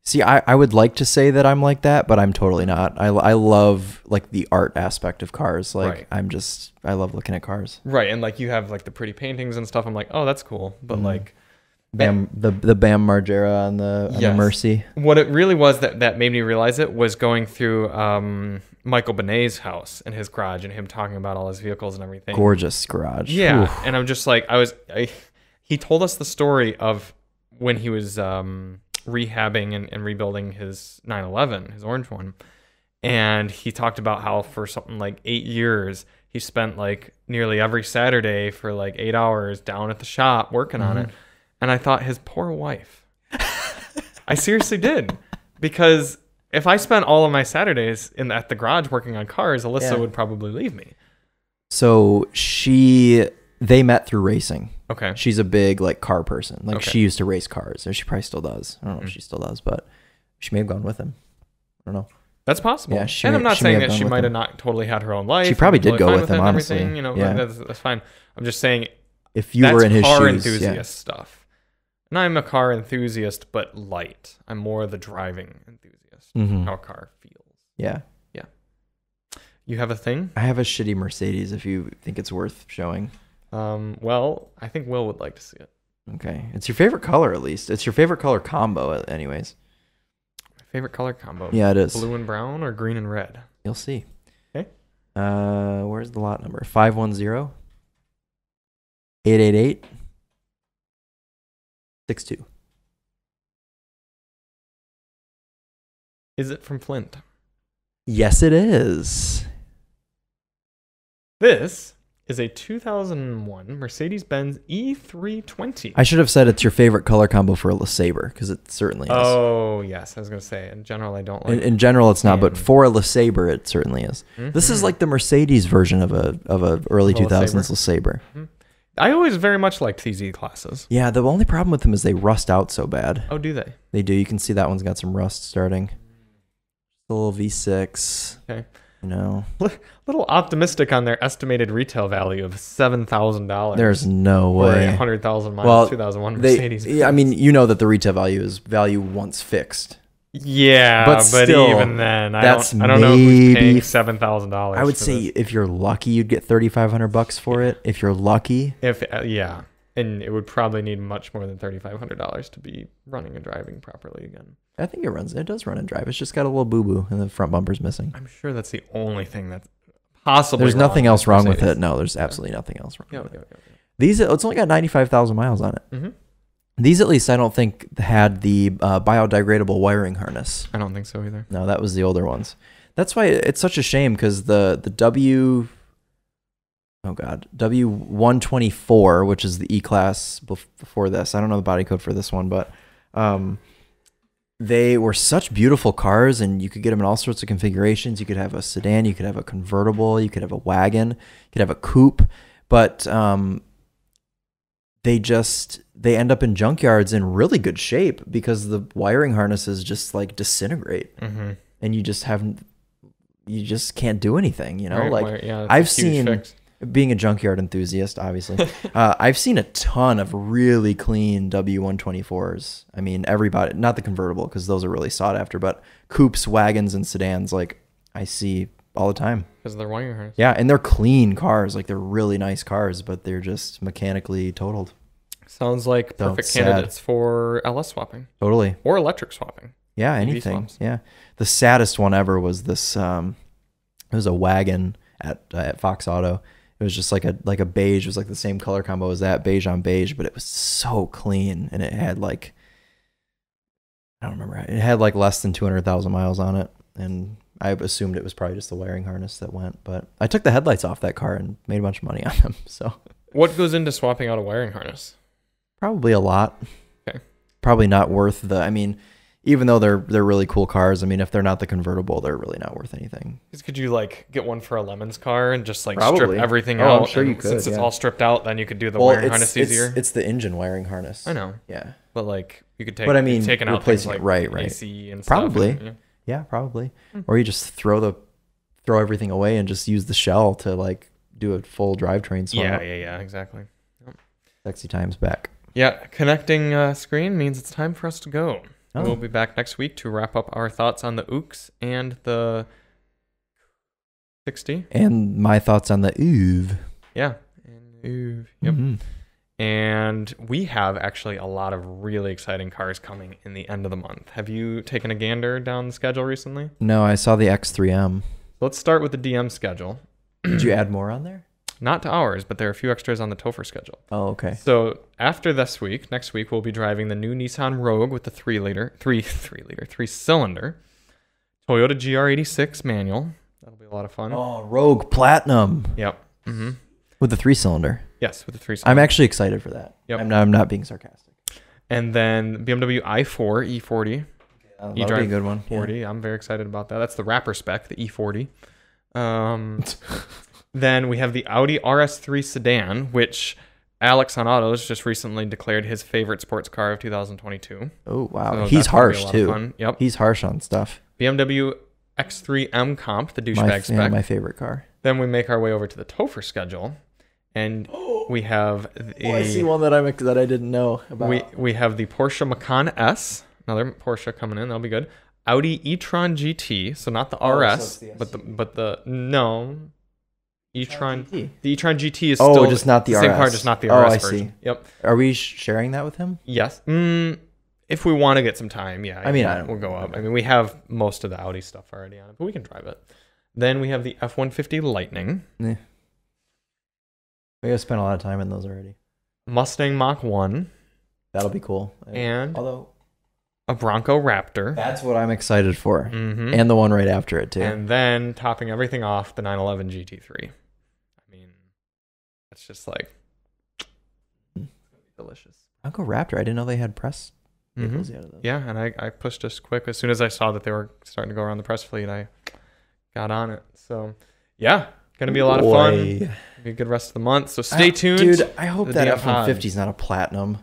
B: See, I, I would like to say that I'm like that, but I'm totally not. I, I love like the art aspect of cars. Like
A: Right.
B: I'm just I love looking at cars.
A: Right. And like you have like the pretty paintings and stuff. I'm like, oh, that's cool. But
B: Mhm.
A: like
B: Bam the the Bam Margera on the, on the Mercy.
A: what it really was that that made me realize it was going through um, Michael Benet's house and his garage and him talking about all his vehicles and everything.
B: Gorgeous garage.
A: Yeah,
B: Oof.
A: and I'm just like I was. I, he told us the story of when he was um, rehabbing and, and rebuilding his 911, his orange one, and he talked about how for something like eight years he spent like nearly every Saturday for like eight hours down at the shop working on
B: Mm-hmm.
A: it, and I thought his poor wife. I seriously did because if I spent all of my Saturdays in at the garage working on cars, Alissa
B: Yeah.
A: would probably leave me.
B: So she they met through racing.
A: Okay.
B: She's a big like car person. Like
A: Okay.
B: she used to race cars, or she probably still does. I don't know
A: Mhm.
B: if she still does, but she may have gone with him. I don't know.
A: That's possible.
B: Yeah, she
A: and I'm not saying that she might have not totally had her own life.
B: She probably did
A: totally
B: go with him, honestly.
A: everything, You know,
B: Yeah.
A: that's, that's fine. I'm just saying
B: If you were in his shoes.
A: car
B: shoes,
A: enthusiast
B: yeah.
A: stuff. And I'm a car enthusiast, but light. I'm more the driving enthusiast.
B: Mhm.
A: How a car feels.
B: Yeah. Yeah.
A: You have a thing?
B: I have a shitty Mercedes if you think it's worth showing.
A: Um, well, I think Will would like to see it.
B: Okay. It's your favorite color at least. It's your favorite color combo anyways.
A: My favorite color combo.
B: Yeah, it is.
A: Blue and brown or green and red?
B: You'll see.
A: Okay.
B: Uh where's the lot number? 510 888 62.
A: Is it from Flint?
B: Yes it is.
A: This is a 2001 Mercedes-Benz E320.
B: I should have said it's your favorite color combo for a LeSabre because it certainly is.
A: Oh yes, I was gonna say. In general, I don't like.
B: in, in general, it's not, but for a LeSabre, it certainly is. This is
A: Mhm.
B: like the Mercedes version of a of a early
A: a
B: two thousands LeSabre.
A: I always very much liked these E classes.
B: Yeah, the only problem with them is they rust out so bad.
A: Oh, do they?
B: They do. You can see that one's got some rust starting. Little V6.
A: Okay.
B: You know,
A: A little optimistic on their estimated retail value of seven thousand dollars.
B: there's no way.
A: hundred thousand miles,
B: Well,
A: two thousand one Mercedes.
B: yeah, I mean, you know that the retail value is value once fixed.
A: Yeah,
B: but
A: but,
B: still,
A: even then, I
B: that's
A: don't, I don't know who's
B: maybe
A: paying
B: f-
A: seven thousand dollars.
B: I would say if you're lucky, you'd get 3,500 bucks for it. If you're lucky,
A: if uh, yeah, and it would probably need much more than thirty five hundred dollars to be running and driving properly again.
B: I think it runs. It does run and drive. It's just got a little boo boo and the front bumper's missing.
A: I'm sure that's the only thing that's possibly.
B: There's nothing else wrong with it. No, there's absolutely nothing else wrong
A: Yeah,
B: with
A: yeah,
B: it.
A: yeah,
B: These, it's only got 95,000 miles on it.
A: yeah.
B: These, at least, I don't think had the uh, biodegradable wiring harness.
A: I don't think so either.
B: No, that was the older ones. That's why it's such a shame because the the W, oh god, W one twenty four, which is the E class bef- before this. I don't know the body code for this one, but um, they were such beautiful cars, and you could get them in all sorts of configurations. You could have a sedan, you could have a convertible, you could have a wagon, you could have a coupe, but um, they just they end up in junkyards in really good shape because the wiring harnesses just like disintegrate
A: Mm-hmm.
B: and you just haven't you just can't do anything you know
A: Right,
B: like
A: wire- yeah,
B: I've seen-
A: fix.
B: being a junkyard enthusiast obviously uh, i've seen a ton of really clean w124s i mean everybody not the convertible because those are really sought after but coupes wagons and sedans like i see all the time
A: because of their wiring harness.
B: yeah and they're clean cars like they're really nice cars but they're just mechanically totaled
A: Sounds like
B: So
A: perfect
B: sad.
A: candidates for LS swapping
B: totally
A: or electric swapping.
B: Yeah, anything. Yeah. The saddest one ever was this um It was a wagon at uh, at Fox Auto. It was just like a like a beige. It was like the same color combo as that beige on beige, but it was so clean and it had like I don't remember. It had like less than two hundred thousand miles on it, and I assumed it was probably just the wiring harness that went. But I took the headlights off that car and made a bunch of money on them. So
A: What goes into swapping out a wiring harness?
B: probably a lot.
A: Okay.
B: Probably not worth the. I mean, even though they're they're really cool cars, I mean, if they're not the convertible, they're really not worth anything.
A: Could you like get one for a Lemons car and just like
B: Probably.
A: strip everything
B: Oh, I'm sure you could,
A: Since it's all stripped out, then you could do the wiring harness
B: it's,
A: easier.
B: it's the engine wiring harness.
A: I know,
B: Yeah.
A: but like you could take.
B: But I
A: you've
B: mean,
A: taken out things
B: replacing it, right, right.
A: AC and
B: Probably.
A: Stuff and,
B: Yeah, probably.
A: Hmm.
B: Or you just throw the throw everything away and just use the shell to like do a full drivetrain swap.
A: yeah, yeah, yeah, exactly.
B: Sexy times back.
A: Yeah, connecting uh, screen means it's time for us to go.
B: Oh.
A: We'll be back next week to wrap up our thoughts on the Ooks and the 60.
B: And my thoughts on the Uve.
A: Yeah. And, ooh, yep.
B: Mhm.
A: And we have actually a lot of really exciting cars coming in the end of the month. Have you taken a gander down the schedule recently?
B: No, I saw the X3M.
A: Let's start with the DM schedule.
B: Did you add more on there?
A: Not to ours, but there are a few extras on the Topher schedule.
B: Oh, okay.
A: So after this week, next week we'll be driving the new Nissan Rogue with the three liter, three three liter, three cylinder, Toyota GR86 manual. That'll be a lot of fun.
B: Oh, Rogue Platinum
A: Yep. hmm
B: with the three cylinder.
A: Yes, with the three cylinder.
B: I'm actually excited for that.
A: Yep.
B: I'm not, I'm not being sarcastic.
A: and then BMW i4 E40
B: That'll be a good one.
A: 40. I'm very excited about that. That's the wrapper spec, the E40. Um, then we have the Audi RS3 sedan, which Alex on Autos just recently declared his favorite sports car of 2022.
B: Oh wow,
A: So
B: he's
A: that's gonna be a
B: harsh too.
A: Yep.
B: He's harsh on stuff.
A: BMW X3M Comp, the
B: My,
A: douchebag
B: yeah,
A: spec.
B: my favorite car.
A: Then we make our way over to the Topher schedule, and we have the
B: Oh, I see one that I'm that I didn't know about.
A: we we have the Porsche Macan S, another Porsche coming in. That'll be good. Audi e-tron GT, so not the
B: Oh, so
A: RS,
B: it's the
A: but the but the no e-tron.
B: GT.
A: The e-tron GT is
B: Oh,
A: still
B: just not the
A: same car,
B: RS.
A: just not the
B: Oh,
A: RS
B: I
A: version.
B: see.
A: Yep.
B: Are we sharing that with him?
A: Yes. Mm, if we want to get some time, yeah.
B: I mean,
A: we'll,
B: I don't-
A: we'll go up. I mean, we have most of the Audi stuff already on it, but we can drive it. Then we have the F-150 Lightning,
B: We gotta spend a lot of time in those already.
A: Mustang Mach 1,
B: That'll be cool.
A: and
B: Although
A: a Bronco Raptor.
B: that's what I'm excited for,
A: hmm
B: and the one right after it too.
A: And then topping everything off, the 911 GT3. I mean, that's just like delicious.
B: Uncle Raptor. I didn't know they had press. Of those.
A: Yeah, and I, I pushed us quick as soon as I saw that they were starting to go around the press fleet. I got on it. So, yeah, gonna be a lot of fun. A good rest of the month. So stay
B: I-
A: tuned.
B: dude. I hope that F one fifty is not a platinum.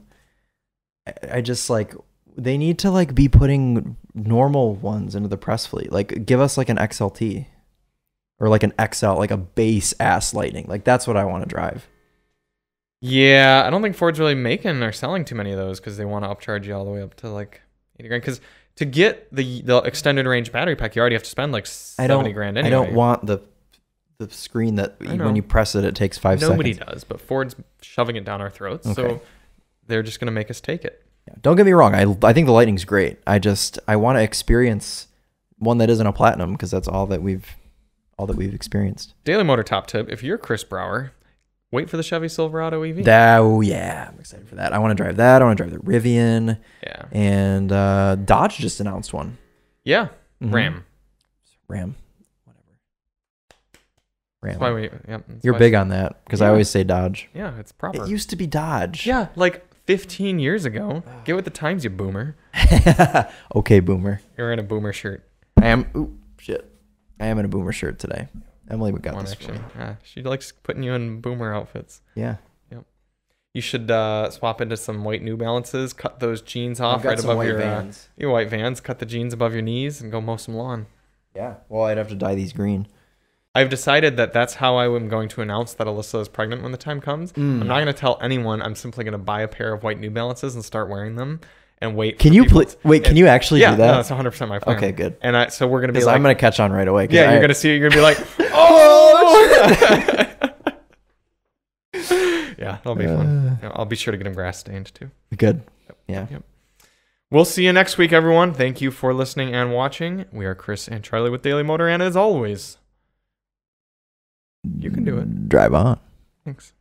B: I, I just like they need to like be putting normal ones into the press fleet. Like give us like an XLT or like an XL, like a base ass Lightning. Like that's what I want to drive.
A: Yeah, I don't think Ford's really making or selling too many of those because they want to upcharge you all the way up to like 80 grand. Because to get the the extended range battery pack, you already have to spend like 70
B: I don't.
A: grand
B: I
A: anyway.
B: don't want the the screen that when you press it, it takes five
A: Nobody
B: seconds.
A: Nobody does, but Ford's shoving it down our throats. So they're just going to make us take it.
B: Yeah. Don't get me wrong. I I think the Lightning's great. I just I want to experience one that isn't a platinum because that's all that we've all that we've experienced.
A: Daily Motor top tip if you're Chris Brower, wait for the Chevy Silverado EV.
B: That oh yeah, I'm excited for that. I want to drive that. I want to drive the Rivian
A: yeah.
B: and uh, Dodge just announced one.
A: Yeah.
B: Mhm.
A: Ram.
B: Ram. Ram.
A: That's why we, yeah,
B: You're big on that because I always say Dodge.
A: Yeah, it's proper.
B: It used to be Dodge.
A: yeah, like 15 years ago. Get with the times, you boomer.
B: okay, Boomer.
A: You're in a boomer shirt.
B: I am. Ooh, shit. I am in a Boomer shirt today. Emily would got
A: One
B: this for me.
A: Yeah, she likes putting you in boomer outfits.
B: Yeah. Yep.
A: You should uh, swap into some white New Balances, cut those jeans off right above your uh, your white Vans. Cut the jeans above your knees and go mow some lawn.
B: Yeah. Well, I'd have to dye these green.
A: I've decided that that's how I am going to announce that Alissa is pregnant when the time comes.
B: Mm.
A: I'm not going to tell anyone. I'm simply going to buy a pair of white New Balances and start wearing them and wait.
B: Can you pl- wait? Can you actually
A: yeah,
B: do that?
A: no, that's 100 percent my plan.
B: okay, good.
A: And I so we're going to be like,
B: I'm gonna catch on right away.
A: yeah,
B: I-
A: you're going to see it. You're going to be like, oh. yeah, that'll be fun.
B: Uh,
A: Yeah, I'll be sure to get them grass stained too.
B: good. Yeah. Yep.
A: We'll see you next week, everyone. Thank you for listening and watching. We are Chris and Charlie with Daily Motor, and as always, You can do it.
B: Drive on.
A: Thanks.